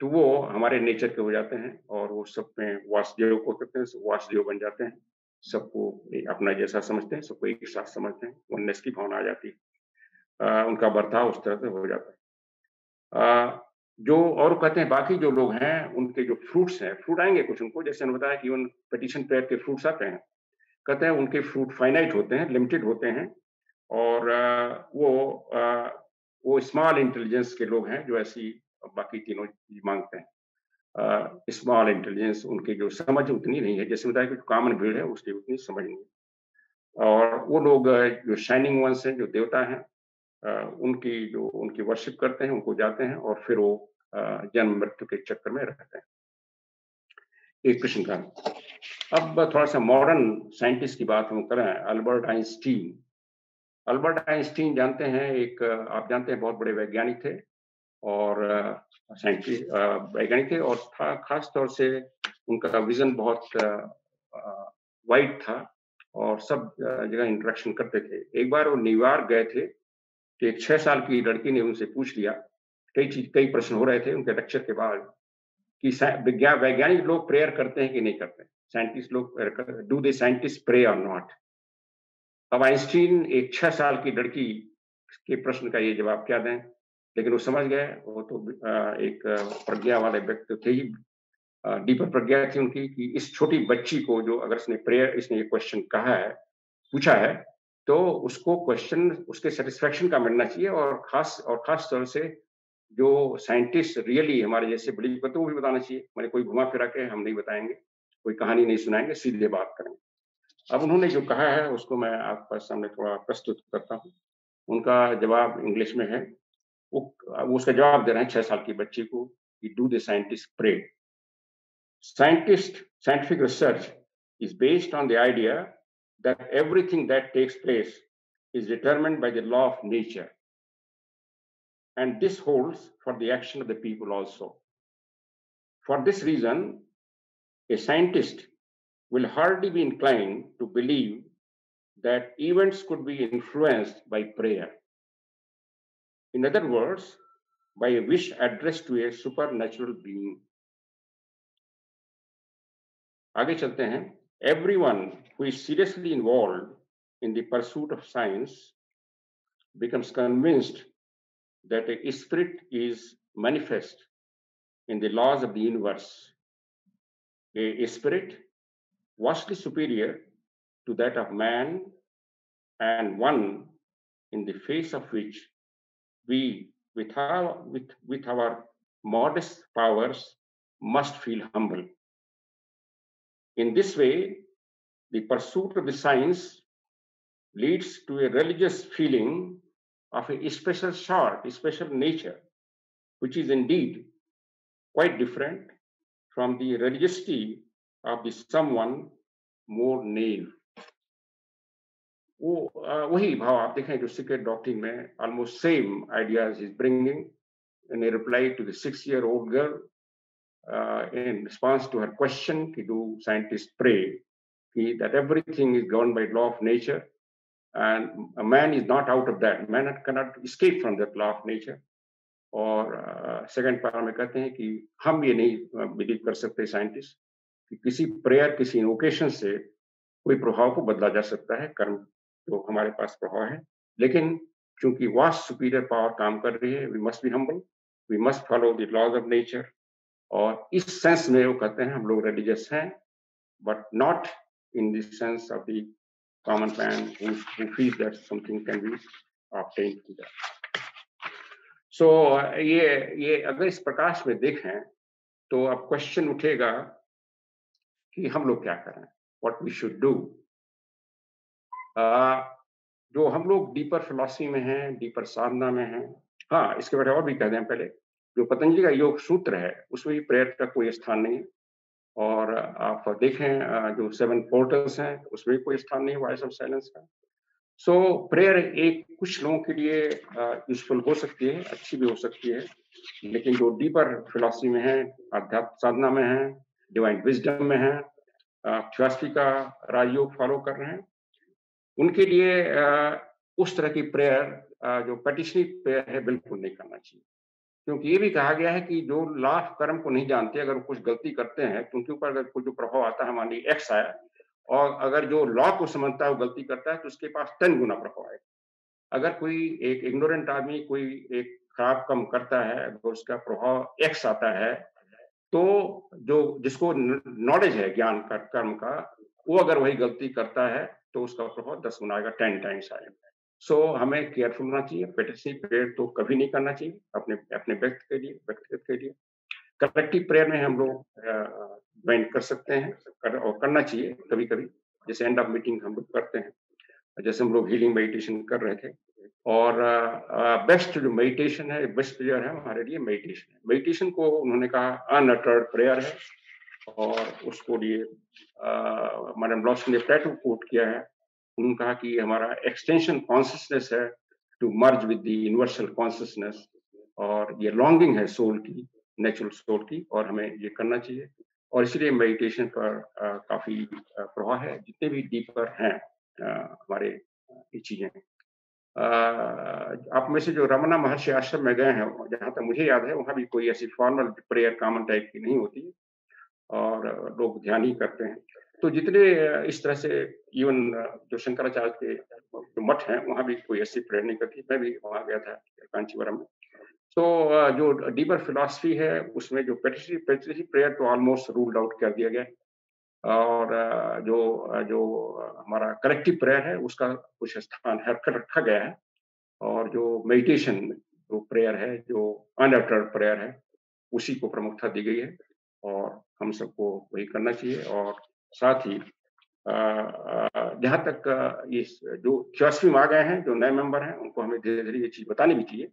तो वो हमारे नेचर के हो जाते हैं और वो सब में वासुदेव को कहते हैं वासुदेव बन जाते हैं। सबको अपना जैसा समझते हैं सबको एक साथ समझते हैं वननेस की भावना आ जाती है। उनका बर्ताव उस तरह से हो जाता है। जो और कहते हैं, बाकी जो लोग हैं, उनके जो फ्रूट्स हैं फ्रूट आएँगे कुछ उनको। जैसे उन्होंने बताया कि उन पेटिशन पेयर के फ्रूट्स आते हैं। कहते हैं, उनके फ्रूट फाइनाइट होते हैं लिमिटेड होते हैं और वो वो स्मॉल इंटेलिजेंस के लोग हैं जो ऐसी बाकी तीनों चीज़ मांगते हैं। स्मॉल इंटेलिजेंस उनकी जो समझ उतनी नहीं है। जैसे बताया कि कॉमन भीड़ है, उसकी उतनी समझ नहीं है। और वो लोग जो शाइनिंग वंस हैं, जो देवता हैं उनकी जो, उनकी वर्शिप करते हैं, उनको जाते हैं और फिर वो जन्म मृत्यु के चक्कर में रहते हैं। एक कृष्ण का अब थोड़ा सा मॉडर्न साइंटिस्ट की बात हम करें अल्बर्ट आइंस्टीन अल्बर्ट आइंस्टीन जानते हैं, एक, आप जानते हैं, बहुत बड़े वैज्ञानिक थे और साइंटिस्ट वैज्ञानिक थे और था, खास तौर से उनका विजन बहुत वाइड था और सब जगह इंटरेक्शन करते थे। एक बार वो न्यूयॉर्क गए थे कि एक छह साल की लड़की ने उनसे पूछ लिया कई चीज़, कई प्रश्न हो रहे थे उनके लेक्चर के बाद कि विज्ञान वैज्ञानिक लोग प्रेयर करते हैं कि नहीं करते? साइंटिस्ट लोग डू दे साइंटिस्ट प्रे और नॉट अब आइंस्टीन एक छह साल की लड़की के प्रश्न का ये जवाब क्या दें? लेकिन वो समझ गए, वो तो एक प्रज्ञा वाले व्यक्ति थे ही। डीपर प्रज्ञा थी उनकी कि इस छोटी बच्ची को जो अगर इसने प्रेयर इसने ये क्वेश्चन कहा है, पूछा है तो उसको क्वेश्चन उसके सेटिस्फेक्शन का मिलना चाहिए और खास और खास तौर से जो साइंटिस्ट रियली हमारे जैसे बिलीव करते वो भी बताना चाहिए। मैंने कोई घुमा फिरा के हम नहीं बताएँगे कोई कहानी नहीं सुनाएँगे सीधे बात करेंगे। अब उन्होंने जो कहा है उसको मैं आपके सामने थोड़ा प्रस्तुत करता हूँ। उनका जवाब इंग्लिश में है। वो, उसका जवाब दे रहे हैं छह साल की बच्ची को कि do the scientist pray. Scientist scientific research is based on the idea that everything that takes place is determined by the law of nature. And this holds for the action of the people also. For this reason, a scientist will hardly be inclined to believe that events could be influenced by prayer. In other words, by a wish addressed to a supernatural being. आगे चलते हैं everyone who is seriously involved in the pursuit of science becomes convinced that a spirit is manifest in the laws of the universe. A, spirit vastly superior to that of man and one in the face of which we, with our, with, with our modest powers, must feel humble. In this way, the pursuit of the science leads to a religious feeling of a special sort, a special nature, which is indeed quite different from the religiosity of the someone more naive. वो वही भाव आप देखें जो secret doctrine में almost same ideas is bringing in a reply to the six year old girl uh, in response to her question do scientists pray that everything is governed by law of nature and a man is not out of that. Man cannot escape from that law of nature. और second uh, में कहते हैं कि हम ये नहीं believe कर सकते साइंटिस्ट कि किसी प्रेयर किसी इनोकेशन से कोई प्रभाव को बदला जा सकता है। कर्म तो हमारे पास प्रभाव है। लेकिन चूँकि वास्ट सुपीरियर पावर काम कर रही है we must be humble we must follow the laws of nature और इस सेंस में वो कहते हैं हम लोग रिलीजियस हैं but not in the sense of the common man who that something can be obtained to that. so, ये ये अगर इस प्रकाश में देखें तो अब क्वेश्चन उठेगा कि हम लोग क्या करें? वॉट वी शुड डू जो हम लोग डीपर फिलोसफी में हैं डीपर साधना में हैं हाँ इसके बारे और भी कह दें पहले। जो पतंजलि का योग सूत्र है उसमें भी प्रेयर का कोई स्थान नहीं है। और आप देखें जो सेवन पोर्टल्स हैं उसमें कोई स्थान नहीं वॉइस ऑफ़ साइलेंस का। सो so, प्रेयर एक कुछ लोगों के लिए यूजफुल हो सकती है अच्छी भी हो सकती है लेकिन जो डीपर फिलोसफी में है अध्यात्म साधना में है डिवाइन विजडम में है फिलोसफी का राजयोग फॉलो कर रहे हैं उनके लिए उस तरह की प्रेयर जो पेटिशनरी प्रेयर है बिल्कुल नहीं करना चाहिए। क्योंकि ये भी कहा गया है कि जो लाभ कर्म को नहीं जानते, अगर कुछ गलती करते हैं तो उनके ऊपर अगर कोई जो प्रभाव आता है मान लीजिए एक्स आया, और अगर जो लॉ को समझता है, वो गलती करता है तो उसके पास टेन गुना प्रभाव आएगा। अगर कोई एक इग्नोरेंट आदमी कोई एक खराब कम करता है, अगर उसका प्रभाव एक्स आता है तो जो, जिसको नॉलेज है, ज्ञान कर्म का, वो अगर वही गलती करता है तो उसका प्रभाव दस गुना आएगा टेन टाइम्स आएगा। सो so, हमें केयरफुल होना चाहिए। पेटिसनी प्रेयर तो कभी नहीं करना चाहिए। अपने अपने व्यक्ति के लिए व्यक्तिगत के लिए कलेक्टिव प्रेयर में हम लोग ज्वाइन कर सकते हैं कर, और करना चाहिए कभी कभी जैसे एंड ऑफ़ मीटिंग हम लोग करते हैं। जैसे हम लोग हीलिंग मेडिटेशन कर रहे थे। और बेस्ट जो मेडिटेशन है बेस्ट प्रेयर है हमारे लिए मेडिटेशन है। मेडिटेशन को उन्होंने कहा अनअटर्ड प्रेयर है। और उसको लिए मैडम लॉस ने प्लेटो कोट किया है। उन्होंने कहा कि हमारा एक्सटेंशन कॉन्सियसनेस है to merge with the universal consciousness और ये लॉन्गिंग है सोल की नेचुरल सोल की और हमें ये करना चाहिए। और इसलिए मेडिटेशन पर आ, काफ़ी प्रभाव है जितने भी डीपर हैं हमारे ये चीज़ें। आप में से जो रमना महर्षि आश्रम में गए हैं जहाँ तक मुझे याद है वहाँ भी कोई ऐसी फॉर्मल प्रेयर कॉमन टाइप की नहीं होती और लोग ध्यान ही करते हैं। तो जितने इस तरह से इवन जो शंकराचार्य के, जो मठ हैं, वहाँ भी कोई ऐसी प्रेयर नहीं करती। मैं भी वहाँ गया था कांचीवरम में। तो जो डीपर फिलोसफी है, उसमें जो पेटिशनरी पेटिशनरी प्रेयर तो ऑलमोस्ट रूल्ड आउट कर दिया गया। और जो जो हमारा कलेक्टिव प्रेयर है, उसका कुछ स्थान रखा गया है। और जो मेडिटेशन जो प्रेयर है, जो अनअटर्ड प्रेयर है, उसी को प्रमुखता दी गई है। और हम सबको वही करना चाहिए। और साथ ही जहाँ तक इस जो में आ गए हैं जो नए मेंबर हैं उनको हमें धीरे धीरे ये चीज़ बतानी भी चाहिए।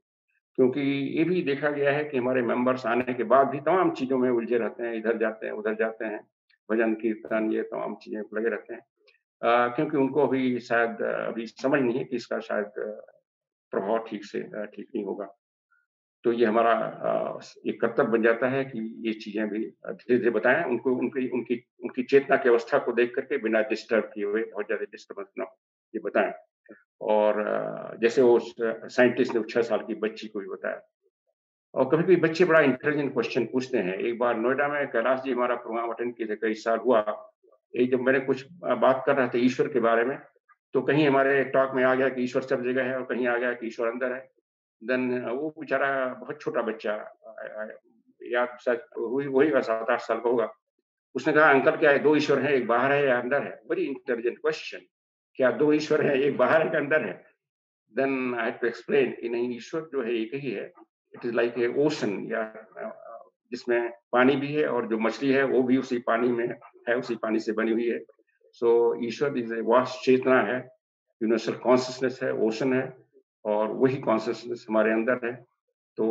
क्योंकि ये भी देखा गया है कि हमारे मेंबर्स आने के बाद भी तमाम चीज़ों में उलझे रहते हैं इधर जाते हैं उधर जाते हैं भजन कीर्तन ये तमाम चीज़ें लगे रहते हैं। आ, क्योंकि उनको अभी शायद अभी समझ नहीं है कि इसका शायद प्रभाव ठीक से ठीक नहीं होगा। तो ये हमारा एक कर्तव्य बन जाता है कि ये चीज़ें भी धीरे धीरे बताएँ। उनको, उनकी उनकी उनकी चेतना की अवस्था को देख करके बिना डिस्टर्ब किए हुए बहुत ज़्यादा डिस्टर्बेंस ना ये बताएँ। और जैसे वो साइंटिस्ट ने छह साल की बच्ची को भी बताया। और कभी कभी बच्चे बड़ा इंटेलिजेंट क्वेश्चन पूछते हैं। एक बार नोएडा में कैलाश जी हमारा प्रोग्राम अटेंड किए थे, कई साल हुआ। एक जब मैंने कुछ बात कर रहा था ईश्वर के बारे में तो कहीं हमारे टॉक में आ गया कि ईश्वर सब जगह है और कहीं आ गया कि ईश्वर अंदर है। देन वो बेचारा बहुत छोटा बच्चा याद वही का सात आठ साल का होगा। उसने कहा, अंकल क्या है? दो ईश्वर है, एक बाहर है या अंदर है? वेरी इंटेलिजेंट क्वेश्चन क्या दो ईश्वर है, एक बाहर है अंदर है? देन आई टू एक्सप्लेन कि नहीं, ईश्वर जो है, एक ही है। It is like a ocean या जिसमें पानी भी है और जो मछली है, वो भी उसी पानी में है, उसी पानी से बनी हुई है। सो ईश्वर इज़ ए वास्ट चेतना है। यूनिवर्सल कॉन्सियसनेस है ओशन है। और वही कॉन्सियसनेस हमारे अंदर है। तो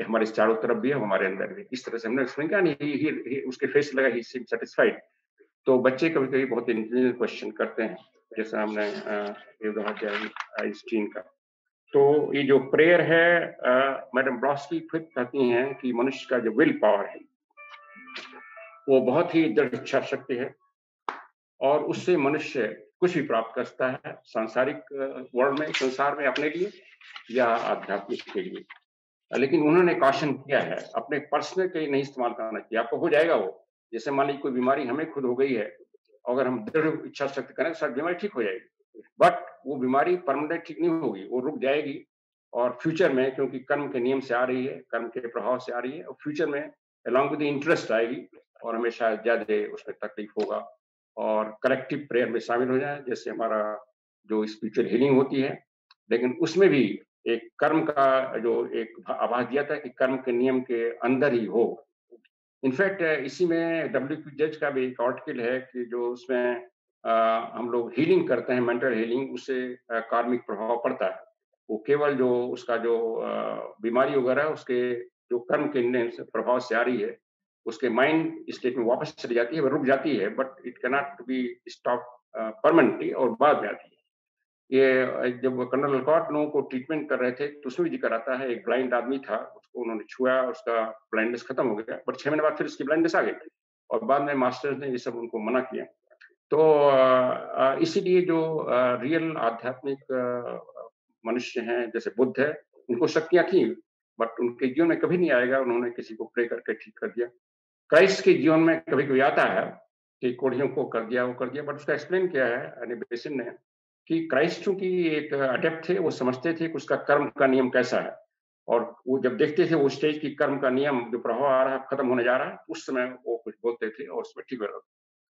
हमारे चारों तरफ़ भी है, हमारे अंदर भी। इस तरह से हमने एक्सप्लेन किया नहीं उसके फेस लगा ही सीम सेटिस्फाइड तो बच्चे कभी कभी बहुत इंटेलिजेंट क्वेश्चन करते हैं, जैसा हमने आइंस्टीन का तो ये जो प्रेयर है मैडम ब्रॉस्की खुद कहती हैं कि मनुष्य का जो विल पावर है, वो बहुत ही दृढ़ इच्छा शक्ति है। और उससे मनुष्य कुछ भी प्राप्त कर सकता है सांसारिक वर्ल्ड में, संसार में अपने लिए या आध्यात्मिक के लिए। लेकिन उन्होंने कॉशन किया है, अपने पर्सनल के नहीं इस्तेमाल करना चाहिए। आपको हो जाएगा वो। जैसे मान लीजिए कोई बीमारी हमें खुद हो गई है, अगर हम दृढ़ इच्छा शक्ति करें तो बीमारी ठीक हो जाएगी। बट वो बीमारी परमानेंट ठीक नहीं होगी, वो रुक जाएगी। और फ्यूचर में, क्योंकि कर्म के नियम से आ रही है, कर्म के प्रभाव से आ रही है, और फ्यूचर में अलॉन्ग विद इंटरेस्ट आएगी, और हमेशा ज़्यादा उसमें तकलीफ़ होगा। और कलेक्टिव प्रेयर में शामिल हो जाए जैसे हमारा जो स्पिरिचुअल हीलिंग होती है। लेकिन उसमें भी एक कर्म का जो एक आवाज़ दिया था कि कर्म के नियम के अंदर ही हो। इनफैक्ट इसी में डब्ल्यू पी जज का भी एक आर्टिकल है कि जो उसमें आ, हम लोग हीलिंग करते हैं मेंटल हीलिंग उससे कार्मिक प्रभाव पड़ता है। वो केवल जो उसका जो बीमारी वगैरह उसके जो कर्म के प्रभाव से आ रही है। उसके माइंड स्टेट में वापस चली जाती है रुक जाती है but it cannot be stop permanently और बाद में आती है। ये जब कर्नल अलकॉट लोगों को ट्रीटमेंट कर रहे थे तो भी ज़िक्र आता है, एक ब्लाइंड आदमी था, उसको उन्होंने छुआ, उसका ब्लाइंडनेस खत्म हो गया बट छह महीने बाद फिर उसकी ब्लाइंडनेस आ गई और बाद में मास्टर्स ने ये सब उनको मना किया। तो इसीलिए जो रियल आध्यात्मिक मनुष्य हैं, जैसे बुद्ध है, उनको शक्तियाँ थी बट उनके जीवन में कभी नहीं आएगा, उन्होंने किसी को प्रे करके ठीक कर दिया। क्राइस्ट के जीवन में कभी कभी आता है कि कोढ़ियों को कर दिया, वो कर दिया बट उसका एक्सप्लेन किया है बेसिन ने कि क्राइस्ट चूँकि एक अडेप्ट थे, वो समझते थे कि उसका कर्म का नियम कैसा है। और वो जब देखते थे वो स्टेज की कर्म का नियम जो प्रभाव आ रहा है, खत्म होने जा रहा है, उस समय वो कुछ बोलते थे और उसमें ठीक हो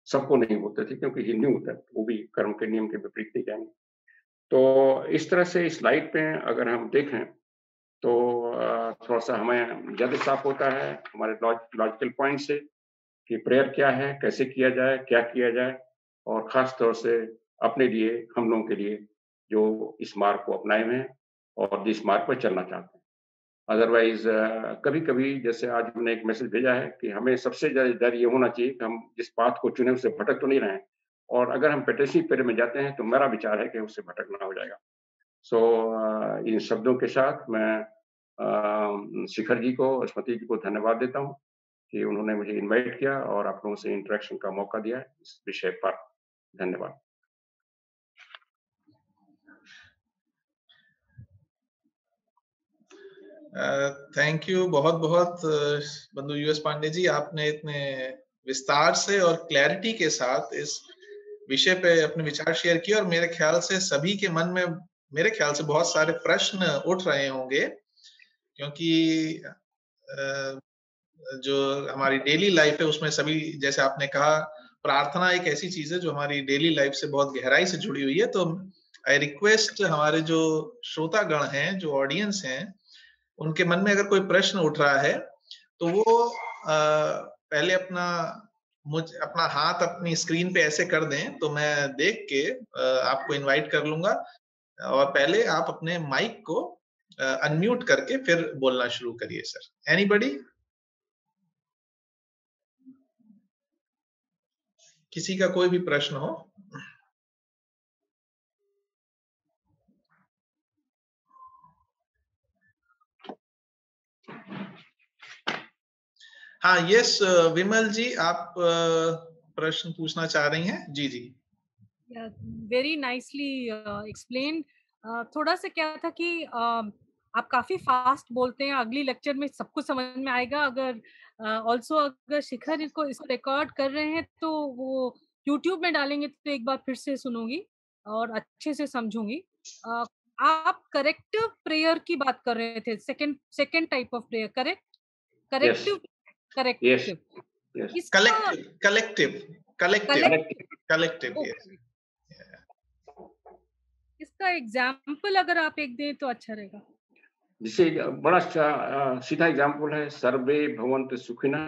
सबको नहीं बोलते थे क्योंकि हिंदू होता है, वो भी कर्म के नियम के विपरीत नहीं जाएँगे तो इस तरह से इस लाइट पे अगर हम देखें तो थोड़ा सा हमें ज़्यादा साफ़ होता है हमारे लॉजिकल पॉइंट से कि प्रेयर क्या है, कैसे किया जाए, क्या किया जाए और ख़ास तौर से अपने लिए, हम लोगों के लिए जो इस मार्ग को अपनाए हुए हैं और जिस मार्ग पर चलना चाहते हैं। अदरवाइज़ कभी कभी जैसे आज हमने एक मैसेज भेजा है कि हमें सबसे ज़्यादा डर ये होना चाहिए कि हम जिस पाथ को चुने उससे भटक तो नहीं रहे और अगर हम पेटेसी पेड़ में जाते हैं तो मेरा विचार है कि उससे भटकना हो जाएगा। सो so, इन शब्दों के साथ मैं शिखर जी को स्मृति जी को धन्यवाद देता हूँ कि उन्होंने मुझे इनवाइट किया और आप लोगों से इंटरेक्शन का मौका दिया इस विषय पर। धन्यवाद। थैंक uh, यू बहुत बहुत बंधु यूएस पांडे जी आपने इतने विस्तार से और क्लैरिटी के साथ इस विषय पे अपने विचार शेयर किए और मेरे ख्याल से सभी के मन में मेरे ख्याल से बहुत सारे प्रश्न उठ रहे होंगे, क्योंकि जो हमारी डेली लाइफ है, उसमें सभी, जैसे आपने कहा, प्रार्थना एक ऐसी चीज़ है जो हमारी डेली लाइफ से बहुत गहराई से जुड़ी हुई है। तो आई रिक्वेस्ट हमारे जो श्रोतागण हैं, जो ऑडियंस हैं, उनके मन में अगर कोई प्रश्न उठ रहा है तो वो पहले अपना, मुझ, अपना हाथ अपनी स्क्रीन पे ऐसे कर दें तो मैं देख के आपको इनवाइट कर लूँगा। और पहले आप अपने माइक को अनम्यूट uh, करके फिर बोलना शुरू करिए सर एनीबडी किसी का कोई भी प्रश्न हो? हाँ यस विमल जी आप प्रश्न पूछना चाह रही हैं? जी जी। वेरी नाइसली एक्सप्लेन थोड़ा सा क्या था कि uh, आप काफ़ी फास्ट बोलते हैं अगली लेक्चर में सब कुछ समझ में आएगा। अगर ऑल्सो uh, अगर शिखर इसको इसको रिकॉर्ड कर रहे हैं तो वो यूट्यूब में डालेंगे तो एक बार फिर से सुनूँगी और अच्छे से समझूँगी। uh, आप करेक्टिव प्रेयर की बात कर रहे थे second second type of prayer correct corrective collective collective collective collective. yes. इसका एग्ज़ाम्पल अगर आप एक दें तो अच्छा रहेगा। जिसे बड़ा अच्छा सीधा एग्ज़ाम्पल है, सर्वे भवंत सुखिना,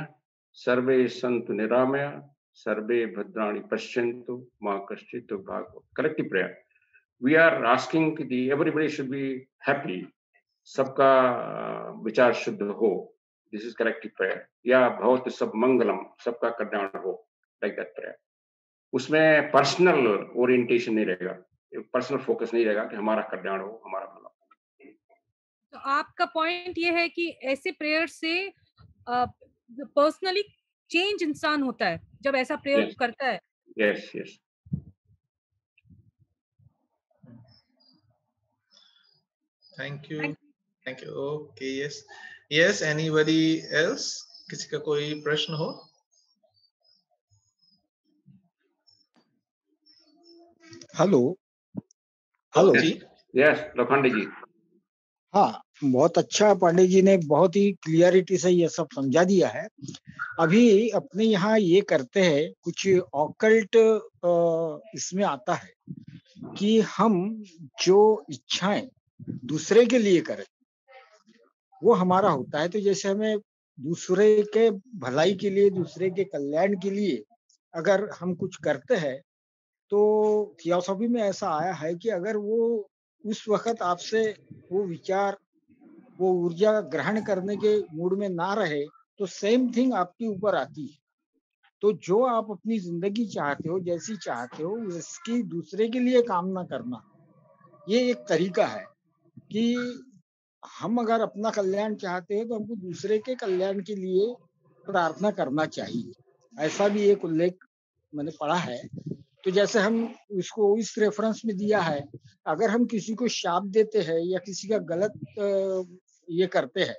सर्वे संत निरामय, सर्वे भद्राणी पश्यंतु माँ कश्चित भाग। Collective prayer we are asking everybody should be happy सबका विचार शुद्ध हो। दिस इज़ कलेक्टिव प्रेयर या बहुत सब मंगलम, सबका कल्याण हो। लाइक दैट प्रेयर उसमें पर्सनल ओरिएंटेशन नहीं रहेगा। पर्सनल फोकस नहीं रहेगा कि हमारा कल्याण हो हमारा भला तो आपका पॉइंट ये है कि ऐसे प्रेयर से पर्सनली चेंज इंसान होता है जब ऐसा प्रेयर yes. करता है। Yes yes thank you thank you okay yes yes anybody else किसी का कोई प्रश्न हो? Hello hello. जी। यस लोखंडे जी। हाँ बहुत अच्छा पांडे जी ने बहुत ही क्लियरिटी से ये सब समझा दिया है। अभी अपने यहाँ ये करते हैं कुछ ऑकल्ट इसमें आता है कि हम जो इच्छाएँ दूसरे के लिए करें वो हमारा होता है। तो जैसे हमें दूसरे के भलाई के लिए दूसरे के कल्याण के लिए अगर हम कुछ करते हैं तो थियोसॉफी में ऐसा आया है कि अगर वो उस वक्त आपसे वो विचार, वो ऊर्जा ग्रहण करने के मूड में ना रहे तो सेम थिंग आपके ऊपर आती है। तो जो आप अपनी ज़िंदगी चाहते हो, जैसी चाहते हो, उसकी दूसरे के लिए काम कामना करना। ये एक तरीका है कि हम अगर अपना कल्याण चाहते हैं तो हमको दूसरे के कल्याण के लिए प्रार्थना करना चाहिए। ऐसा भी एक उल्लेख मैंने पढ़ा है तो जैसे हम इसको इस रेफरेंस में दिया है, अगर हम किसी को शाप देते हैं या किसी का गलत ये करते हैं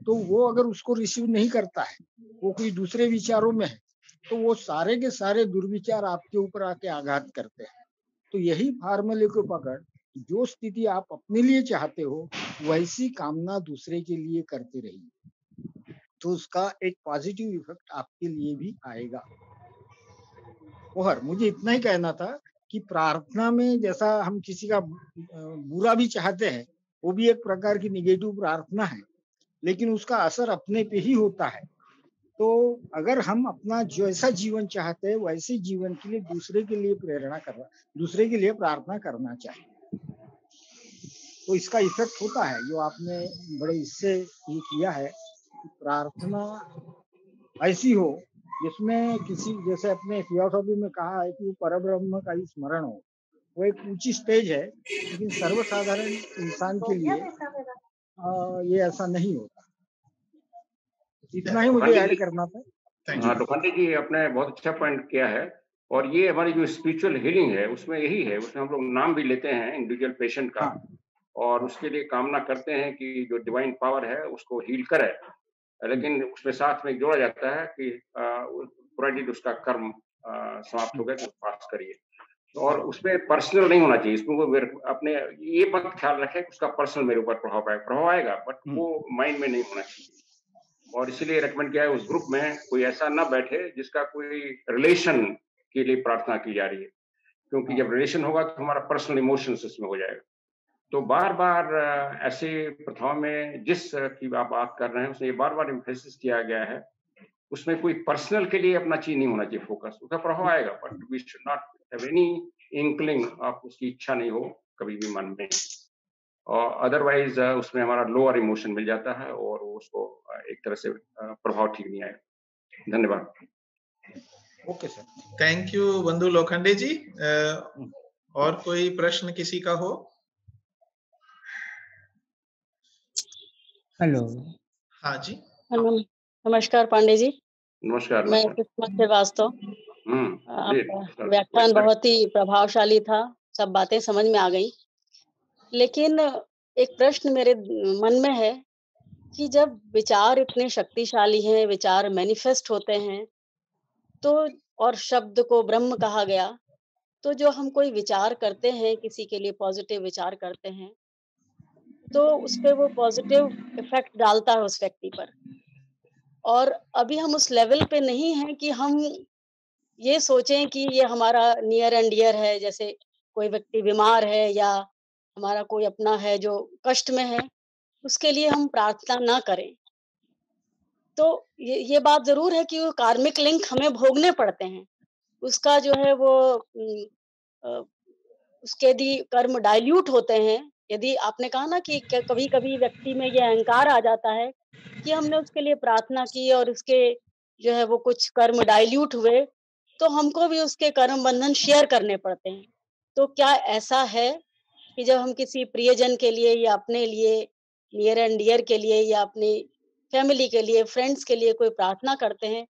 तो वो अगर उसको रिसीव नहीं करता है, वो कोई दूसरे विचारों में है तो वो सारे के सारे दुर्विचार आपके ऊपर आके आघात करते हैं। तो यही फार्मूले को पकड़, जो स्थिति आप अपने लिए चाहते हो, वैसी कामना दूसरे के लिए करते रहिए। तो उसका एक पॉजिटिव इफ़ेक्ट आपके लिए भी आएगा। और मुझे इतना ही कहना था कि प्रार्थना में जैसा हम किसी का बुरा भी चाहते हैं, वो भी एक प्रकार की निगेटिव प्रार्थना है, लेकिन उसका असर अपने पे ही होता है। तो अगर हम अपना जैसा जीवन चाहते हैं, वैसे जीवन के लिए दूसरे के लिए प्रेरणा करना, दूसरे के लिए प्रार्थना करना चाहिए। तो इसका इफ़ेक्ट होता है, जो आपने बड़े इससे ये किया है प्रार्थना ऐसी हो जिसमें किसी जैसे अपने फिलोसॉफी में कहा है कि वो पर ब्रह्म का ही स्मरण हो वो एक ऊँची स्टेज है लेकिन सर्वसाधारण इंसान के लिए आ, ये ऐसा नहीं होता। इतना ही मुझे ऐड करना था। हाँ तो पंडित जी आपने बहुत अच्छा पॉइंट किया है और ये हमारी जो स्पिरिचुअल हीलिंग है उसमें यही है उसमें हम लोग नाम भी लेते हैं इंडिविजुअल पेशेंट का हाँ। और उसके लिए कामना करते हैं कि जो डिवाइन पावर है उसको हील करे। लेकिन उसमें साथ में जोड़ा जाता है कि प्रोवाइडेड उसका कर्म समाप्त हो गया तो पास करिए। और उसमें पर्सनल नहीं होना चाहिए इसमें वो अपने ये बात ख्याल रखे उसका पर्सनल मेरे ऊपर प्रभाव आएगा प्रभाव आएगा बट हम्म। वो माइंड में नहीं होना चाहिए। और इसीलिए रिकमेंड किया है उस ग्रुप में कोई ऐसा ना बैठे जिसका कोई रिलेशन के लिए प्रार्थना की जा रही है। क्योंकि जब रिलेशन होगा तो हमारा पर्सनल इमोशंस उसमें हो जाएगा। तो बार बार ऐसे प्रथाओं में जिस की आप बात कर रहे हैं, उसमें बार बार इम्फेसिस किया गया है, उसमें कोई पर्सनल के लिए अपना चीज़ नहीं होना चाहिए फोकस उसका प्रभाव आएगा but we should not have any inkling आप उसकी इच्छा नहीं हो कभी भी मन में। और अदरवाइज़ उसमें हमारा लोअर इमोशन मिल जाता है और उसको एक तरह से प्रभाव ठीक नहीं आएगा। धन्यवाद। ओके सर थैंक यू बंधु लोखंडे जी और कोई प्रश्न किसी का हो? हेलो। हाँ जी। नमस्कार पांडे जी। नमस्कार मैं किस्मत श्रीवास्तव। हम्म, व्याख्यान बहुत ही प्रभावशाली था सब बातें समझ में आ गई। लेकिन एक प्रश्न मेरे मन में है कि जब विचार इतने शक्तिशाली हैं विचार मैनिफेस्ट होते हैं तो और शब्द को ब्रह्म कहा गया तो जो हम कोई विचार करते हैं किसी के लिए पॉजिटिव विचार करते हैं तो उस पर वो पॉजिटिव इफ़ेक्ट डालता है उस व्यक्ति पर। और अभी हम उस लेवल पे नहीं हैं कि हम ये सोचें कि ये हमारा नियर एंड डियर है, जैसे कोई व्यक्ति बीमार है या हमारा कोई अपना है जो कष्ट में है, उसके लिए हम प्रार्थना ना करें। तो ये ये बात ज़रूर है कि वो कार्मिक लिंक हमें भोगने पड़ते हैं। उसका जो है वो उसके यदि कर्म डाइल्यूट होते हैं यदि आपने कहा ना कि कभी कभी व्यक्ति में यह अहंकार आ जाता है कि हमने उसके लिए प्रार्थना की और उसके जो है वो कुछ कर्म डाइल्यूट हुए तो हमको भी उसके कर्म बंधन शेयर करने पड़ते हैं। तो क्या ऐसा है कि जब हम किसी प्रियजन के लिए या अपने लिए नियर एंड डियर के लिए या अपनी फैमिली के लिए फ्रेंड्स के लिए कोई प्रार्थना करते हैं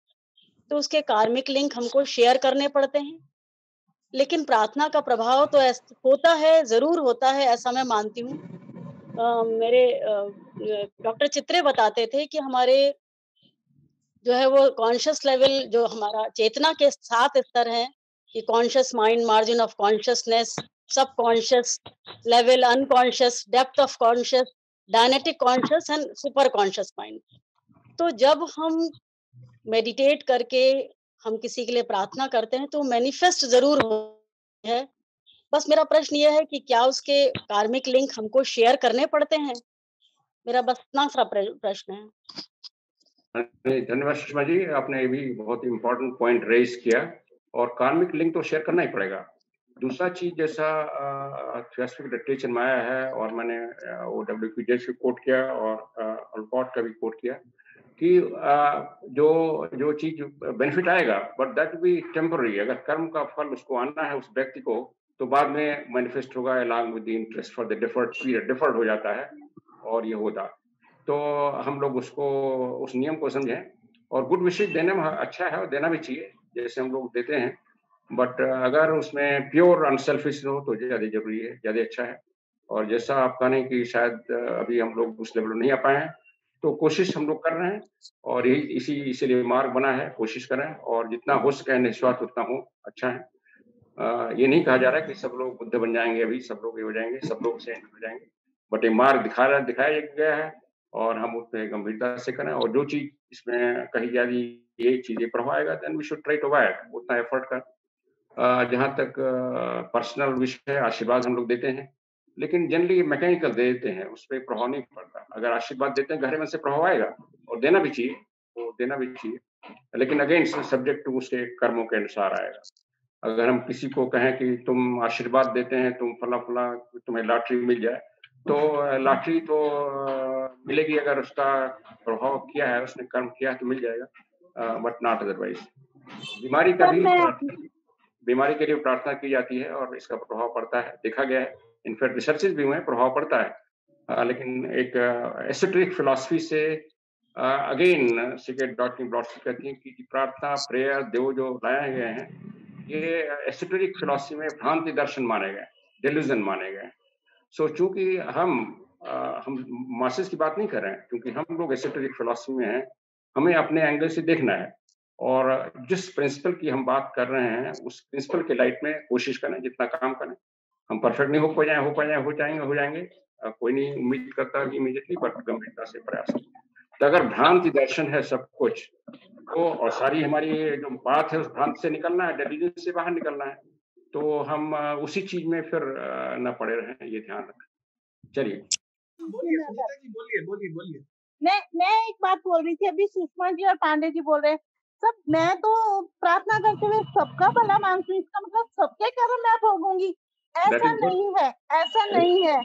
तो उसके कार्मिक लिंक हमको शेयर करने पड़ते हैं? लेकिन प्रार्थना का प्रभाव तो होता है, ज़रूर होता है, ऐसा मैं मानती हूँ। मेरे डॉक्टर चित्रे बताते थे कि हमारे जो है वो कॉन्शियस लेवल जो हमारा चेतना के सात स्तर हैं कि conscious mind margin of consciousness subconscious level unconscious depth of conscious dianetic conscious and superconscious mind तो जब हम मेडिटेट करके हम किसी के लिए प्रार्थना करते हैं तो मैनिफेस्ट ज़रूर हो है। बस मेरा प्रश्न ये है कि क्या उसके कार्मिक लिंक हमको शेयर करने पड़ते हैं? मेरा बस इतना सा प्रश्न है। धन्यवाद सुषमा जी, आपने भी बहुत इम्पोर्टेंट पॉइंट रेज किया और कार्मिक लिंक तो शेयर करना ही पड़ेगा। दूसरा चीज़ जैसा थियोसफिक लिटरेचर में आया है और मैंने वो डब्ल्यू पी भी कोट किया और अल्पॉट का भी कोट किया। कि जो जो चीज़ बेनिफिट आएगा बट दैट बी टेम्पररी अगर कर्म का फल उसको आना है उस व्यक्ति को तो बाद में मैनिफेस्ट होगा along with interest for the deferred period deferred हो जाता है और ये होता। तो हम लोग उसको, उस नियम को समझें। और गुड विशेष देने में अच्छा है और देना भी चाहिए, जैसे हम लोग देते हैं। बट अगर उसमें प्योर अनसेल्फिश हो तो ज़्यादा ज़रूरी है, ज़्यादा अच्छा है। और जैसा आप कहने कि शायद अभी हम लोग उस लेवल नहीं आ पाए हैं तो कोशिश हम लोग कर रहे हैं और यही इसी इसीलिए मार्ग बना है कोशिश करें और जितना हो सके निस्वार्थ उतना हो अच्छा है। आ, ये नहीं कहा जा रहा है कि सब लोग बुद्ध बन जाएँगे अभी सब लोग ये हो जाएँगे सब लोग सेंट हो जाएँगे बट ये मार्ग दिखा रहा दिखाया गया है और हम उस पर गंभीरता से करें और जो चीज़ इसमें कही जा रही ये चीज़ें प्रभाएगा then we should try to avoid उतना एफर्ट कर। जहाँ तक पर्सनल विषय आशीर्वाद हम लोग देते हैं। लेकिन जनरली मैकेनिकल दे देते हैं उस पर प्रभाव नहीं पड़ता। अगर आशीर्वाद देते हैं गहरे में से प्रभाव आएगा और देना भी चाहिए वो देना भी चाहिए। लेकिन अगेन सब्जेक्ट टू उसके कर्मों के अनुसार आएगा। अगर हम किसी को कहें कि तुम आशीर्वाद देते हैं तुम फला फला तुम्हें लॉटरी मिल जाए तो लॉटरी तो मिलेगी अगर उसका प्रभाव किया है उसने कर्म किया है तो मिल जाएगा बट नॉट अदरवाइज़ बीमारी का भी बीमारी के लिए प्रार्थना की जाती है और इसका प्रभाव पड़ता है। देखा गया है इनफैक्ट रिसर्चेज भी हुए प्रभाव पड़ता है। लेकिन एक एसोट्रिक फिलोसफी से अगेन सिकेट डॉट ब्लॉट कहती हैं कि प्रार्थना प्रेयर देव जो लाए गए हैं ये एसोट्रिक फिलोसफी में भ्रांति दर्शन माने गए डिल्यूजन माने गए। सो so, चूँकि हम आ, हम मासेस की बात नहीं कर रहे हैं क्योंकि हम लोग एसोट्रिक फिलोसफी में हैं हमें अपने एंगल से देखना है। और जिस प्रिंसिपल की हम बात कर रहे हैं उस प्रिंसिपल के लाइट में कोशिश करें जितना काम करें। हम परफेक्ट नहीं हो पा जाए हो पा जाए हो जाएँगे हो जाएँगे। कोई नहीं उम्मीद करता कि इमीडिएटली पर गंभीरता से प्रयास तो अगर भ्रांति दर्शन है सब कुछ तो और सारी हमारी जो बात है उस भ्रांत से निकलना है डेलीजन से बाहर निकलना है तो हम उसी चीज़ में फिर न पड़े रहे ये ध्यान रखें। चलिए। बोलिए बोलिए बोलिए मैं मैं एक बात बोल रही थी अभी सुषमा जी और पांडे जी बोल रहे सब मैं तो प्रार्थना करते हुए सबका भला मानती हूँ इसका मतलब सबके कारण मैं भोगूँगी। ऐसा नहीं है ऐसा नहीं है।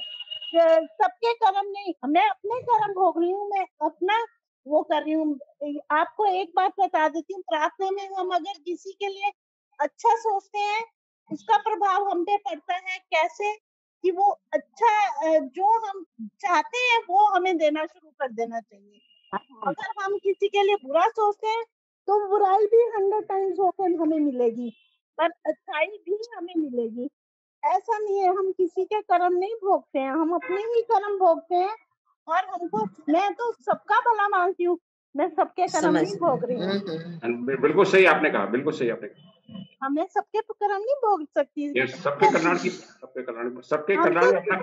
सबके कर्म नहीं मैं अपने कर्म भोग रही हूँ मैं अपना वो कर रही हूँ। आपको एक बात बता देती हूँ प्रार्थना में हम अगर किसी के लिए अच्छा सोचते हैं उसका प्रभाव हम पे पड़ता है। कैसे? कि वो अच्छा जो हम चाहते हैं वो हमें देना शुरू कर देना चाहिए। हाँ। अगर हम किसी के लिए बुरा सोचते हैं तो बुराई भी हंड्रेड टाइम्स होकर हमें मिलेगी पर अच्छाई भी हमें मिलेगी। ऐसा नहीं है हम किसी के कर्म नहीं भोगते हैं हम अपने ही कर्म भोगते हैं और हमको मैं तो सबका भला मांगती हूँ मैं सबके कर्म नहीं भोग रही हूँ। हम्म, हम्म। बिल्कुल सही आपने कहा बिल्कुल सही आपने कहा। हमें सबके कर्म नहीं भोग सकती। सबके कल्याण की सबके कल्याण सबके कल्याण अपना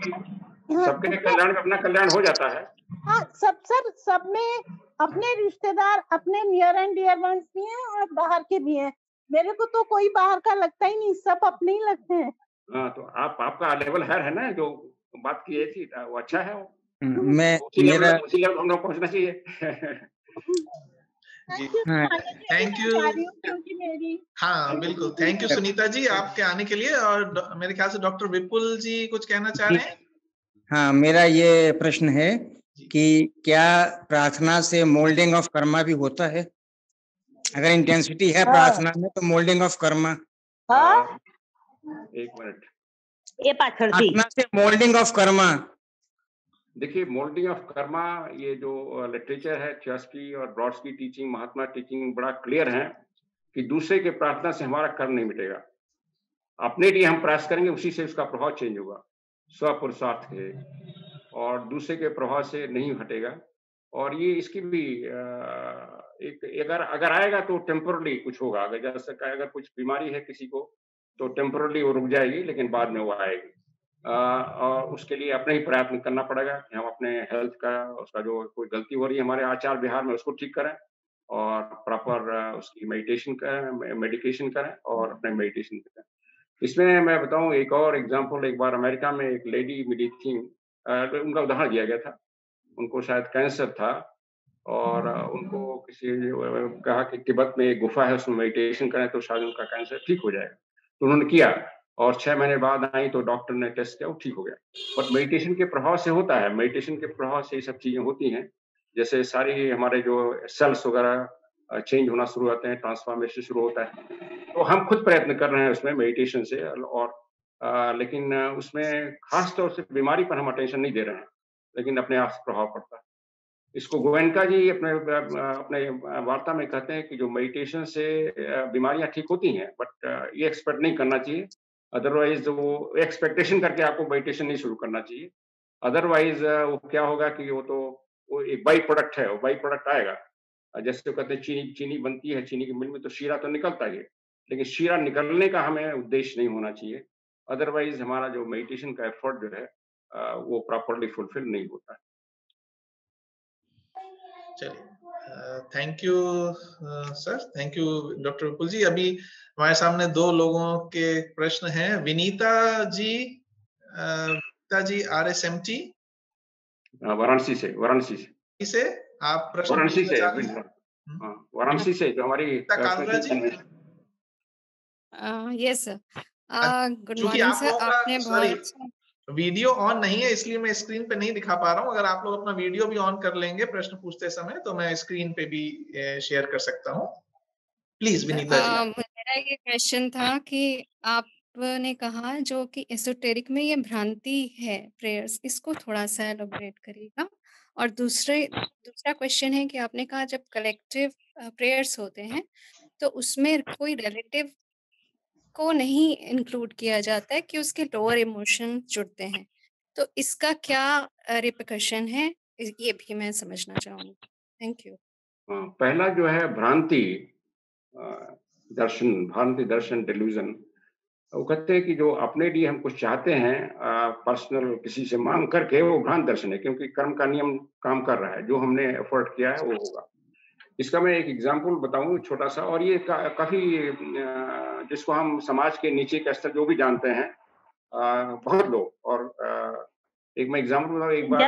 हाँ, सबके कल्याण में अपना कल्याण हो जाता है। हाँ सब सर सब में अपने रिश्तेदार अपने नियर एंड डियर वंस भी हैं और बाहर के भी हैं। मेरे को तो कोई बाहर का लगता ही नहीं सब अपने ही लगते हैं। हाँ तो आप आपका लेवल है है ना जो बात की है थी वो अच्छा है वो। हम्म, मैं मेरा उसी लेवल हम लोग पहुँचना चाहिए। थैंक यू हाँ बिल्कुल। थैंक यू सुनीता जी आपके आने के लिए और मेरे ख्याल से डॉक्टर विपुल जी कुछ कहना चाह रहे हैं? हाँ मेरा ये प्रश्न है कि क्या प्रार्थना से मोल्डिंग ऑफ़ कर्मा भी होता है? अगर इंटेंसिटी है हाँ। प्रार्थना में तो मोल्डिंग ऑफ़ कर्मा हाँ। एक मिनट। ये प्रार्थना से मोल्डिंग ऑफ़ कर्मा देखिए मोल्डिंग ऑफ़ कर्मा ये जो लिटरेचर है चस्की और ब्रॉड्स की टीचिंग महात्मा टीचिंग बड़ा क्लियर है कि दूसरे के प्रार्थना से हमारा कर्म नहीं मिटेगा। अपने लिए हम प्रयास करेंगे उसी से उसका प्रभाव चेंज होगा। स्वपुरुषार्थ है और दूसरे के प्रभाव से नहीं हटेगा। और ये इसकी भी एक अगर अगर आएगा तो टेम्पोरली कुछ होगा। अगर जैसे अगर कुछ बीमारी है किसी को तो टेम्पोरली वो रुक जाएगी, लेकिन बाद में वो आएगी। और उसके लिए अपने ही प्रयत्न करना पड़ेगा कि हम अपने हेल्थ का, उसका जो कोई गलती हो रही है हमारे आचार विहार में, उसको ठीक करें और प्रॉपर उसकी मेडिटेशन करें मेडिकेशन करें और अपने मेडिटेशन करें। इसमें मैं बताऊँ एक और एग्जांपल एक बार अमेरिका में एक लेडी मिली थी उनका उदाहरण दिया गया था। उनको शायद कैंसर था और उनको किसी कहा कि तिब्बत में एक गुफा है, उसमें मेडिटेशन करें तो शायद उनका कैंसर ठीक हो जाएगा। तो उन्होंने किया और छह महीने बाद आई तो डॉक्टर ने टेस्ट किया वो ठीक हो गया। बट मेडिटेशन के प्रभाव से होता है मेडिटेशन के प्रभाव से ये सब चीज़ें होती हैं। जैसे सारी हमारे जो सेल्स वगैरह चेंज होना शुरू होते हैं ट्रांसफॉर्मेशन शुरू होता है। तो हम खुद प्रयत्न कर रहे हैं उसमें मेडिटेशन से और आ, लेकिन उसमें खास तौर से बीमारी पर हम अटेंशन नहीं दे रहे हैं लेकिन अपने आप प्रभाव पड़ता है। इसको गोयनका जी अपने अपने वार्ता में कहते हैं कि जो मेडिटेशन से बीमारियाँ ठीक होती हैं बट ये एक्सपेक्ट नहीं करना चाहिए। अदरवाइज़ वो एक्सपेक्टेशन करके आपको मेडिटेशन नहीं शुरू करना चाहिए। अदरवाइज़ वो क्या होगा कि वो तो वो एक बाई प्रोडक्ट है, वो बाई प्रोडक्ट आएगा जैसे वो कहते हैं, चीनी चीनी बनती है, चीनी की मिल में तो शीरा तो निकलता है लेकिन शीरा निकलने का हमें उद्देश्य नहीं होना चाहिए। अदरवाइज़ हमारा जो मेडिटेशन का एफर्ट जो है वो प्रॉपरली फुलफिल नहीं होता। है चलिए thank you sir thank you doctor Vipul ji अभी हमारे सामने दो लोगों के प्रश्न हैं। Vinita ji Vinita ji R S M T Varanasi से वाराणसी से। से आप प्रश्न वाराणसी से हम्म। हाँ, वाराणसी से हमारी Kalra ji? Yes good morning sir आपने बहुत वीडियो ऑन नहीं है इसलिए मैं स्क्रीन पे नहीं दिखा पा रहा हूँ। अगर आप लोग अपना वीडियो भी ऑन कर लेंगे प्रश्न पूछते समय तो मैं स्क्रीन पे भी शेयर कर सकता हूँ। प्लीज़ विनीता जी। मेरा ये क्वेश्चन था कि आपने कहा जो कि एसोटेरिक में ये भ्रांति है प्रेयर्स इसको थोड़ा सा एलोबरेट करिएगा। और दूसरे दूसरा क्वेश्चन है कि आपने कहा जब कलेक्टिव प्रेयर्स होते हैं तो उसमें कोई रिलेटिव को नहीं इंक्लूड किया जाता है कि उसके लोअर इमोशन जुड़ते हैं। तो इसका क्या रिप्रकशन है? ये भी मैं समझना चाहूँगी। थैंक यू पहला जो है भ्रांति दर्शन भ्रांति दर्शन डिल्यूजन वो कहते हैं कि जो अपने लिए हम कुछ चाहते हैं पर्सनल किसी से मांग करके वो भ्रांत दर्शन है, क्योंकि कर्म का नियम काम कर रहा है। जो हमने एफर्ट किया है वो होगा। इसका मैं एक एग्ज़ाम्पल बताऊँ छोटा सा और ये का, काफ़ी जिसको हम समाज के नीचे का स्तर जो भी जानते हैं बहुत लोग और एक मैं एग्ज़ाम्पल बताऊँ एक बार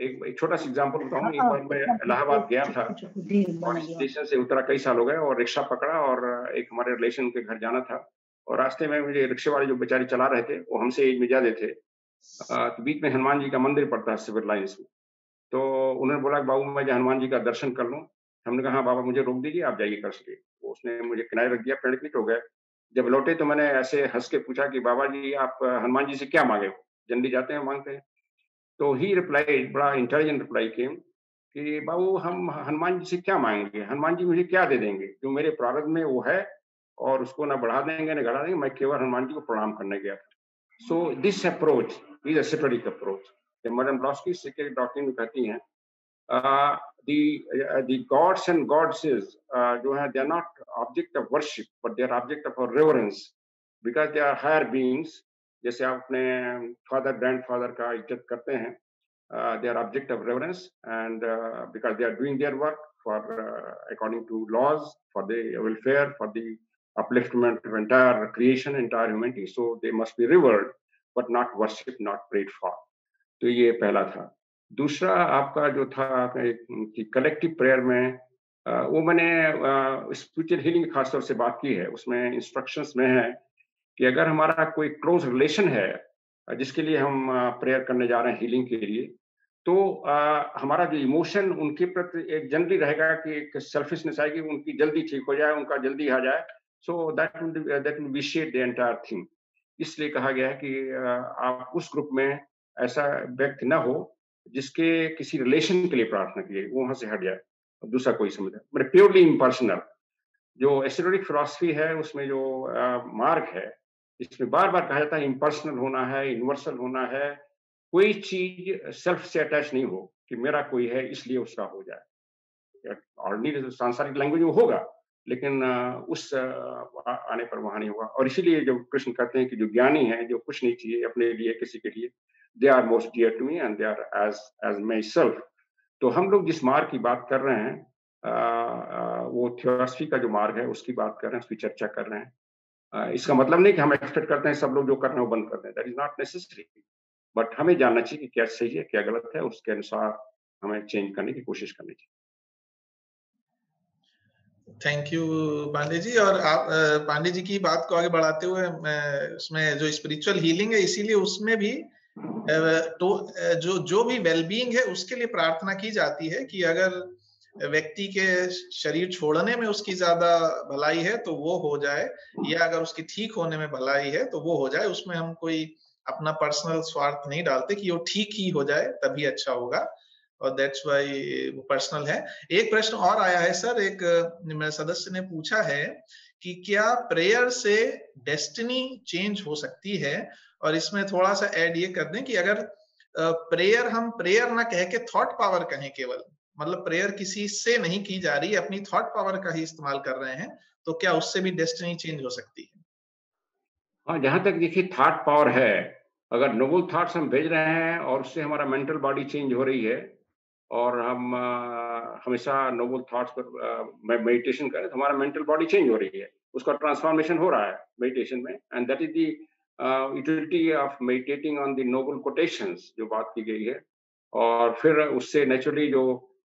एक एक छोटा सा एग्ज़ाम्पल बताऊँ एक बार मैं इलाहाबाद गया था। और स्टेशन से उतरा कई साल हो गए और रिक्शा पकड़ा और एक हमारे रिलेशन के घर जाना था और रास्ते में मुझे रिक्शे वाले जो बेचारे चला रहे थे वो हमसे एज में ज़्यादा थे। तो बीच में हनुमान जी का मंदिर पड़ता है सिविल लाइन्स में। तो उन्होंने बोला कि, बाबू, मैं हनुमान जी का दर्शन कर लूँ। हमने कहा हाँ बाबा, मुझे रोक दीजिए, आप जाइए कर सके। तो उसने मुझे किनारे रख दिया, पेड़ पीट हो गए। जब लौटे तो मैंने ऐसे हंस के पूछा कि, बाबा जी, आप हनुमान जी से क्या मांगे हो? जल्दी जाते हैं, मांगते हैं। तो ही रिप्लाई बड़ा इंटेलिजेंट रिप्लाई केम कि, बाबू, हम हनुमान जी से क्या मांगेंगे? हनुमान जी मुझे क्या दे देंगे? जो मेरे प्रारंभ में वो है और उसको ना बढ़ा देंगे, ना घटा देंगे, मैं केवल हनुमान जी को प्रणाम करने गया था। So this approach is a approach madam Blavatsky secretary doctor में कहती हैं the gods and goddesses जो है they are not object of worship but they are object of reverence because they are higher beings जैसे आप अपने father grandfather का इज़्ज़त करते हैं object of reverence and uh, because they are doing their work for uh, according to laws for the welfare for the upliftment of entire creation entire humanity so they must be revered but not worshipped not prayed for तो ये पहला था। दूसरा आपका जो था कि collective prayer में वो मैंने स्पिरिचुअल हीलिंग खासतौर से बात की है उसमें इंस्ट्रक्शंस में है कि अगर हमारा कोई क्लोज रिलेशन है जिसके लिए हम प्रेयर करने जा रहे हैं हीलिंग के लिए तो आ, हमारा जो इमोशन उनके प्रति एक जनरली रहेगा कि एक सेल्फिशनेस आएगी उनकी जल्दी ठीक हो जाए उनका जल्दी आ जाए so that that will vitiate the entire thing इसलिए कहा गया है कि आप उस ग्रुप में ऐसा व्यक्ति ना हो, जिसके किसी रिलेशन के लिए प्रार्थना की वो वहाँ से हट जाए दूसरा कोई समझ मतलब प्योरली इम्पर्सनल जो एस्ट्रोडिक फिलोसफी है, उसमें जो मार्ग है, इसमें बार बार कहा जाता है इम्पर्सनल होना है यूनिवर्सल होना है, कोई चीज़ सेल्फ से अटैच नहीं हो, कि मेरा कोई है, इसलिए उसका हो जाए। ऑर्डनरी सांसारिक लैंग्वेज में होगा, लेकिन उस आने पर वहाँ नहीं होगा। और इसीलिए जो कृष्ण कहते हैं कि जो ज्ञानी है, जो कुछ नहीं चाहिए अपने लिए, किसी के लिए they are most dear to me and they are as as myself तो हम लोग जिस मार्ग की बात कर रहे हैं वो थियोसफी का जो मार्ग है, उसकी बात कर रहे हैं, उसकी चर्चा कर रहे हैं। इसका मतलब नहीं कि हम एक्सपेक्ट करते हैं, सब लोग जो कर रहे हैं, वो बंद कर दें। That is not necessary but हमें जानना चाहिए कि क्या सही है, क्या गलत है, उसके अनुसार हमें चेंज करने की कोशिश करनी चाहिए। थैंक यू पांडे जी और आप पांडे जी की बात को आगे बढ़ाते हुए उसमें जो स्पिरिचुअल हीलिंग है, इसीलिए उसमें भी तो जो जो भी वेलबींग है, उसके लिए प्रार्थना की जाती है कि अगर व्यक्ति के शरीर छोड़ने में उसकी ज़्यादा भलाई है तो वो हो जाए, या अगर उसकी ठीक होने में भलाई है तो वो हो जाए। उसमें हम कोई अपना पर्सनल स्वार्थ नहीं डालते कि वो ठीक ही हो जाए, तभी अच्छा होगा, और दैट्स वाई वो पर्सनल है। एक प्रश्न और आया है, सर, एक, मेरे सदस्य ने पूछा है कि क्या प्रेयर से डेस्टिनी चेंज हो सकती है? और इसमें थोड़ा सा ऐड ये कर दें कि अगर प्रेयर हम प्रेयर ना कह के थॉट पावर कहें केवल मतलब प्रेयर किसी से नहीं की जा रही, अपनी थॉट पावर का ही इस्तेमाल कर रहे हैं तो क्या उससे भी डेस्टिनी चेंज हो सकती है? हाँ जहाँ तक देखिए थॉट पावर है, अगर नोबल थॉट्स हम भेज रहे हैं और उससे हमारा मेंटल बॉडी चेंज हो रही है, और हम हमेशा नोबल थॉट्स पर मेडिटेशन करें तो हमारा मेंटल बॉडी चेंज हो रही है, उसका ट्रांसफॉर्मेशन हो रहा है मेडिटेशन में and that is the utility of meditating on the noble quotations जो बात की गई है और फिर उससे नेचुरली जो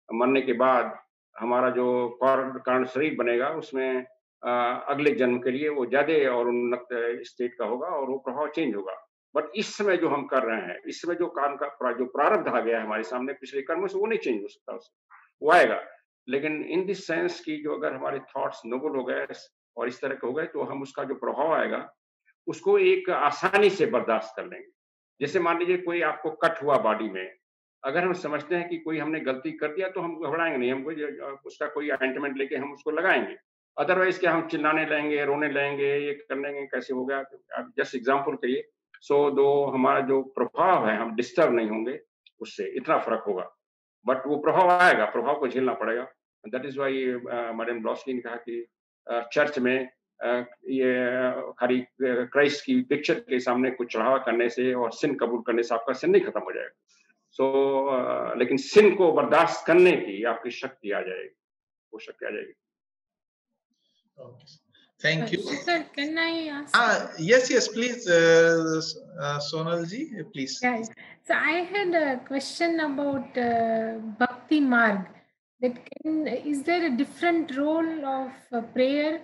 मरने के बाद हमारा जो कारण शरीर बनेगा उसमें uh, अगले जन्म के लिए वो ज़्यादा और उन्नत स्टेट का होगा और वो प्रभाव चेंज होगा। बट इस समय जो हम कर रहे हैं इस समय जो काम का जो प्रारब्ध आ गया है हमारे सामने पिछले कर्म से वो नहीं चेंज हो सकता उससे वो आएगा। लेकिन इन दिस सेंस की जो अगर हमारे थॉट्स नोबल हो गए और इस तरह के हो गए तो हम उसका जो प्रभाव आएगा उसको एक आसानी से बर्दाश्त कर लेंगे। जैसे मान लीजिए कोई आपको कट हुआ बॉडी में, अगर हम समझते हैं कि कोई हमने गलती कर दिया तो हम घबराएँगे नहीं, हम कोई उसका कोई अटेंटमेंट लेके हम उसको लगाएँगे। अदरवाइज़ क्या हम चिल्लाने लगेंगे, रोने लगेंगे, ये लेंगे कैसे हो गया? आप जस्ट एग्ज़ाम्पल करिए सो दो हमारा जो प्रभाव है, हम डिस्टर्ब नहीं होंगे, उससे इतना फ़र्क होगा। बट वो प्रभाव आएगा, प्रभाव को झेलना पड़ेगा। That is why madam Blavatsky ने कहा कि चर्च में ये हरी क्राइस्ट की पिक्चर के सामने कुछ चढ़ावा करने से और सिन कबूल करने से आपका सिन नहीं खत्म हो जाएगा। सो so, लेकिन सिन को बर्दाश्त करने की आपकी शक्ति आ जाएगी। वो शक्ति आ जाएगी। Thank you sir yes yes please Sonal ji please so I had a question about bhakti marg that can is there a different role of prayer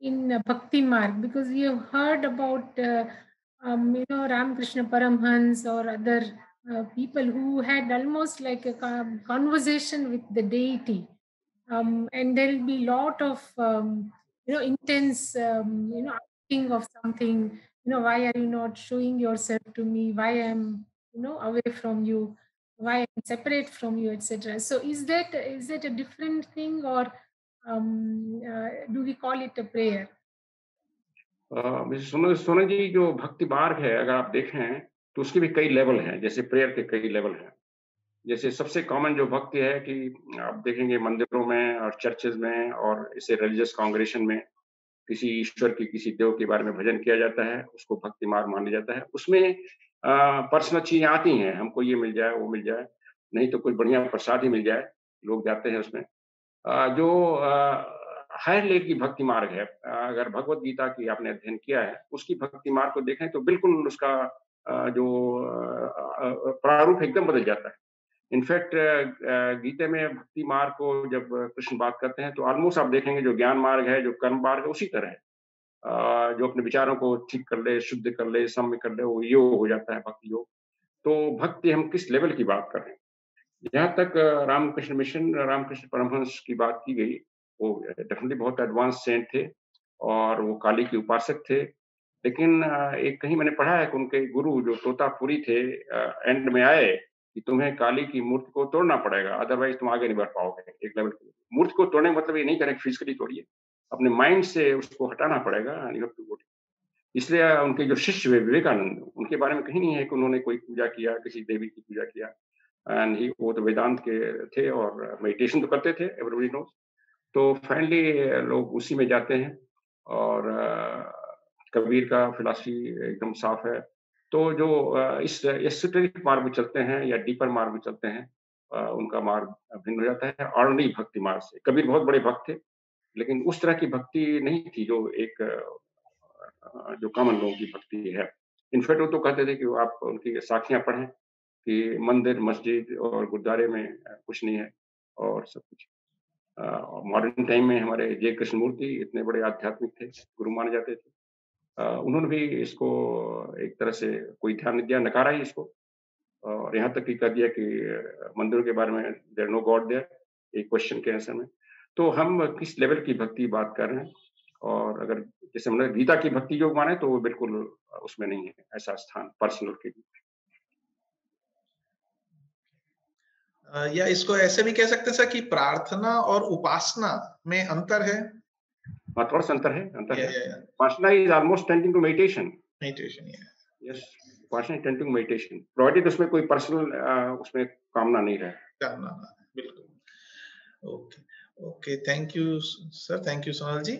in uh, Bhakti Mark Because you have heard about, uh, um, you know, Ramakrishna Paramhans or other uh, people who had almost like a conversation with the deity. Um, and there will be a lot of um, you know intense um, you know asking of something you know why are you not showing yourself to me? Why i'm you know away from you? Why i'm separate from you etc so is that is that a different thing or um, uh, do we call it a prayer? सोना जी जो भक्ति मार्ग है अगर आप देखें तो उसके भी कई लेवल हैं जैसे प्रेयर के कई लेवल हैं। जैसे सबसे कॉमन जो भक्ति है कि आप देखेंगे मंदिरों में और चर्चेज में और इसे रिलीजियस कांग्रेशन में किसी ईश्वर की किसी देव के बारे में भजन किया जाता है उसको भक्ति मार्ग माना जाता है। उसमें पर्सनल चीज़ें आती हैं हमको ये मिल जाए वो मिल जाए नहीं तो कुछ बढ़िया प्रसाद ही मिल जाए लोग जाते हैं उसमें। जो हायर लेवल की भक्ति मार्ग है। अगर भगवत गीता की आपने अध्ययन किया है, उसकी भक्ति मार्ग को देखें तो बिल्कुल उसका जो प्रारूप एकदम बदल जाता है। इनफैक्ट गीते में भक्ति मार्ग को जब कृष्ण बात करते हैं तो ऑलमोस्ट आप देखेंगे जो ज्ञान मार्ग है, जो कर्म मार्ग है, उसी तरह है। जो अपने विचारों को ठीक कर ले, शुद्ध कर ले, सम्य कर ले, वो योग हो जाता है भक्ति योग। तो भक्ति हम किस लेवल की बात कर रहे हैं? जहाँ तक रामकृष्ण मिशन, रामकृष्ण परमहंस की बात की गई, वो डेफिनेटली बहुत एडवांस सेंट थे और वो काली के उपासक थे। लेकिन एक कहीं मैंने पढ़ा है कि उनके गुरु जो तोतापुरी थे एंड में आए कि तुम्हें काली की मूर्ति को तोड़ना पड़ेगा अदरवाइज़ तुम आगे नहीं बढ़ पाओगे, एक लेवल की। मूर्ति को तोड़ने का मतलब ये नहीं करें फिजिकली तोड़िए, अपने माइंड से उसको हटाना पड़ेगा इसलिए उनके जो शिष्य हुए विवेकानंद, उनके बारे में कहीं नहीं है कि उन्होंने कोई पूजा किया, किसी देवी की पूजा किया। एंड ही वो तो वेदांत के थे और मेडिटेशन तो करते थे एवरीबडी नोज़ तो फाइनली लोग उसी में जाते हैं और कबीर का फिलासफी एकदम साफ़ है। तो जो इस एसोटेरिक मार्ग में चलते हैं या डीपर मार्ग में चलते हैं उनका मार्ग भिन्न हो जाता है। ऑर्डनरी भक्ति मार्ग से। कबीर बहुत बड़े भक्त थे, लेकिन उस तरह की भक्ति नहीं थी जो एक जो कॉमन लोगों की भक्ति है। इनफैक्ट वो तो कहते थे कि आप उनकी साखियाँ पढ़ें। कि मंदिर, मस्जिद और गुरुद्वारे में कुछ नहीं है और सब कुछ। मॉडर्न टाइम में हमारे जय कृष्ण मूर्ति इतने बड़े आध्यात्मिक थे, गुरु माने जाते थे। उन्होंने भी इसको एक तरह से कोई ध्यान दिया, नकारा ही इसको। और यहाँ तक कि कर दिया कि मंदिरों के बारे में देर नो गॉड देर एक क्वेश्चन के आंसर में। तो हम किस लेवल की भक्ति बात कर रहे हैं? और अगर जैसे हमने गीता की भक्ति योग माने तो वो बिल्कुल उसमें नहीं है, ऐसा स्थान पर्सनल के लिए। या इसको ऐसे भी कह सकते हैं सर कि प्रार्थना और उपासना में अंतर है? हाँ थोड़ा सा अंतर है अंतर upasana is almost tending to meditation meditation yes upasana tending to meditation provided उसमें कोई पर्सनल उसमें कामना नहीं है कामना बिल्कुल। Okay okay thank you sir thank you Sonal ji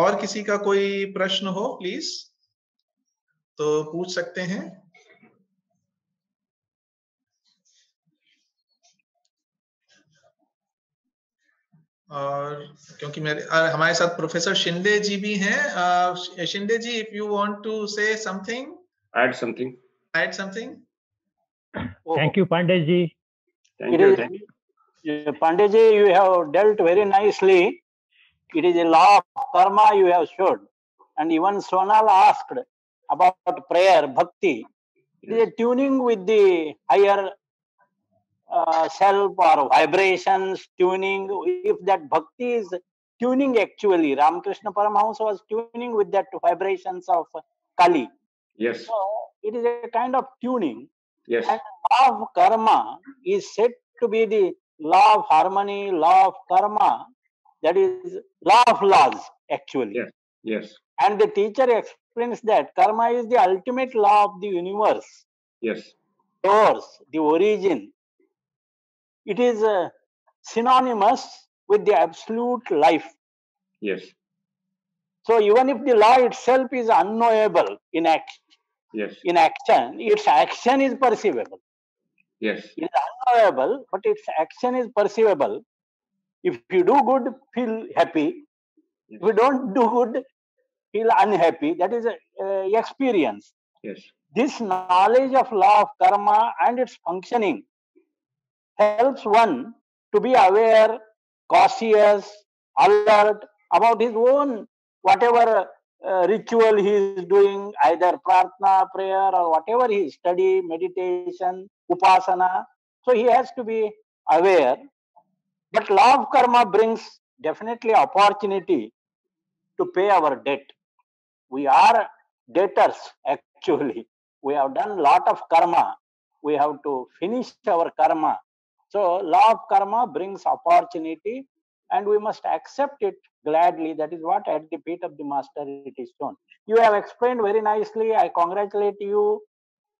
और किसी का कोई प्रश्न हो प्लीज़ तो पूछ सकते हैं। और क्योंकि मेरे और हमारे साथ प्रोफेसर शिंदे जी भी हैं Shinde ji if you want to say something add something add something thank you Pandey ji thank you Pandey ji you have dealt very nicely it is a law of karma you have showed and even Sonal asked about prayer bhakti it is a tuning with the higher uh, self or vibrations tuning if that bhakti is tuning actually ramakrishna paramahansa was tuning with that vibrations of kali. Yes. So it is a kind of tuning. Yes. And law of karma is said to be the law of harmony law of karma that is law of laws actually. Yes yes. And the teacher explains that karma is the ultimate law of the universe. Yes. Source the origin it is uh, synonymous with the absolute life. Yes. So even if the law itself is unknowable in act, Yes. in action, its action is perceivable. Yes. It is unknowable, but its action is perceivable. If you do good, feel happy. If you don't do good, feel unhappy. That is a, a experience. Yes. This knowledge of law of karma and its functioning helps one to be aware, cautious, alert about his own whatever uh, ritual he is doing, either prarthana, prayer, or whatever he study, meditation, upasana. So he has to be aware. But law of karma brings definitely opportunity to pay our debt. We are debtors (laughs) actually. We have done a lot of karma. We have to finish our karma. So law of karma brings opportunity and we must accept it gladly. That is what at the feet of the master it is shown. You have explained very nicely. I congratulate you.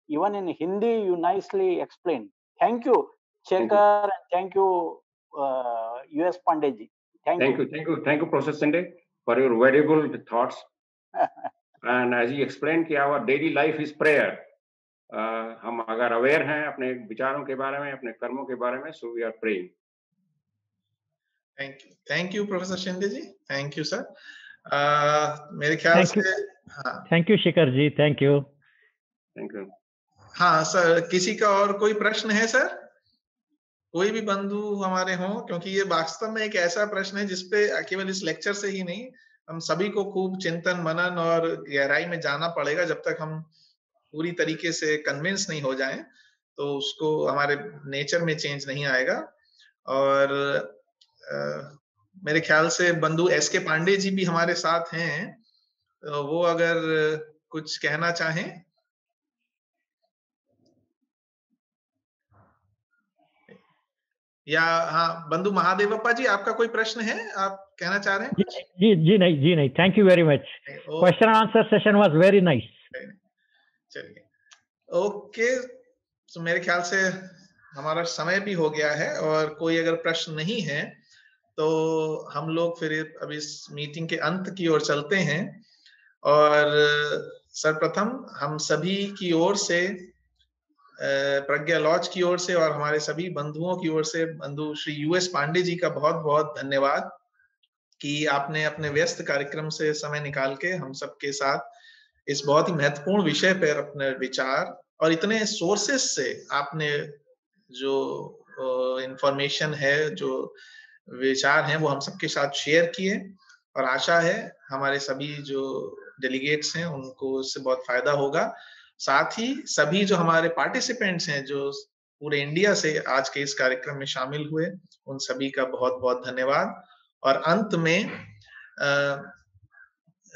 Even in Hindi, you nicely explained. Thank you, Shekhar, and thank you, uh, US Pandeji. Thank, Thank you, thank you, thank you, Professor Sinde, for your valuable thoughts. (laughs) and as you explained, our daily life is prayer. हम अगर aware हैं अपने विचारों के बारे में अपने कर्मों के बारे में so we are praying thank you thank you professor Shinde ji thank you sir मेरे ख्याल से you. हाँ। Thank you, Shikhar ji. Thank you. Thank you हाँ सर किसी का और कोई प्रश्न है सर? कोई भी बंधु हमारे हों क्योंकि ये वास्तव में एक ऐसा प्रश्न है जिसपे केवल इस लेक्चर से ही नहीं हम सभी को खूब चिंतन मनन और गहराई में जाना पड़ेगा जब तक हम पूरी तरीके से कन्विंस नहीं हो जाए तो उसको हमारे नेचर में चेंज नहीं आएगा। और अ, मेरे ख्याल से बंधु एस के पांडे जी भी हमारे साथ हैं तो वो अगर कुछ कहना चाहें। या हाँ बंधु महादेवप्पा जी आपका कोई प्रश्न है? आप कहना चाह रहे हैं जी जी नहीं जी नहीं thank you very much question answer session was very nice चलिए। ओके तो मेरे ख्याल से हमारा समय भी हो गया है और कोई अगर प्रश्न नहीं है तो हम लोग फिर अब इस मीटिंग के अंत की ओर चलते हैं। और सर्वप्रथम हम सभी की ओर से प्रज्ञा लॉज की ओर से और हमारे सभी बंधुओं की ओर से बंधु श्री यूएस पांडे जी का बहुत बहुत धन्यवाद कि आपने अपने व्यस्त कार्यक्रम से समय निकाल के हम सबके साथ इस बहुत ही महत्वपूर्ण विषय पर अपने विचार और इतने सोर्सेस से आपने जो इंफॉर्मेशन है जो विचार हैं वो हम सबके साथ शेयर किए और आशा है हमारे सभी जो डेलीगेट्स हैं उनको इससे बहुत फ़ायदा होगा। साथ ही सभी जो हमारे पार्टिसिपेंट्स हैं जो पूरे इंडिया से आज के इस कार्यक्रम में शामिल हुए उन सभी का बहुत बहुत धन्यवाद। और अंत में अ,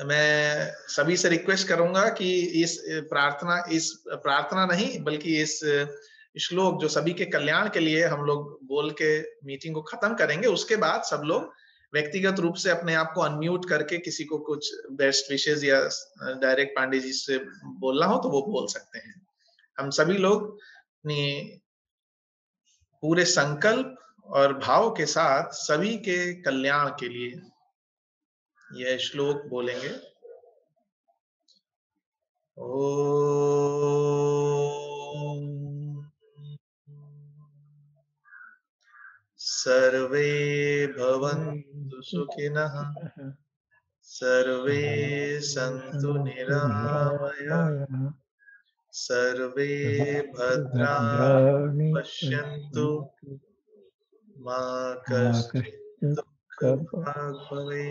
मैं सभी से रिक्वेस्ट करूँगा कि इस प्रार्थना इस प्रार्थना नहीं, बल्कि इस श्लोक जो सभी के कल्याण के लिए हम लोग बोल के मीटिंग को खत्म करेंगे, उसके बाद सब लोग व्यक्तिगत रूप से अपने आप को अनम्यूट करके किसी को कुछ बेस्ट विशेष या डायरेक्ट पांडे जी से बोलना हो तो वो बोल सकते हैं। हम सभी लोग अपनी पूरे संकल्प और भाव के साथ सभी के कल्याण के लिए यह श्लोक बोलेंगे। ओम। सर्वे भवन्तु सुखिनः। सर्वे सन्तु निरामयाः। सर्वे भद्राणि पश्यन्तु। मा कश्चित्। भगवे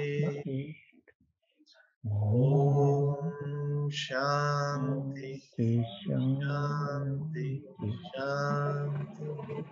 ओम शांति शांति शांति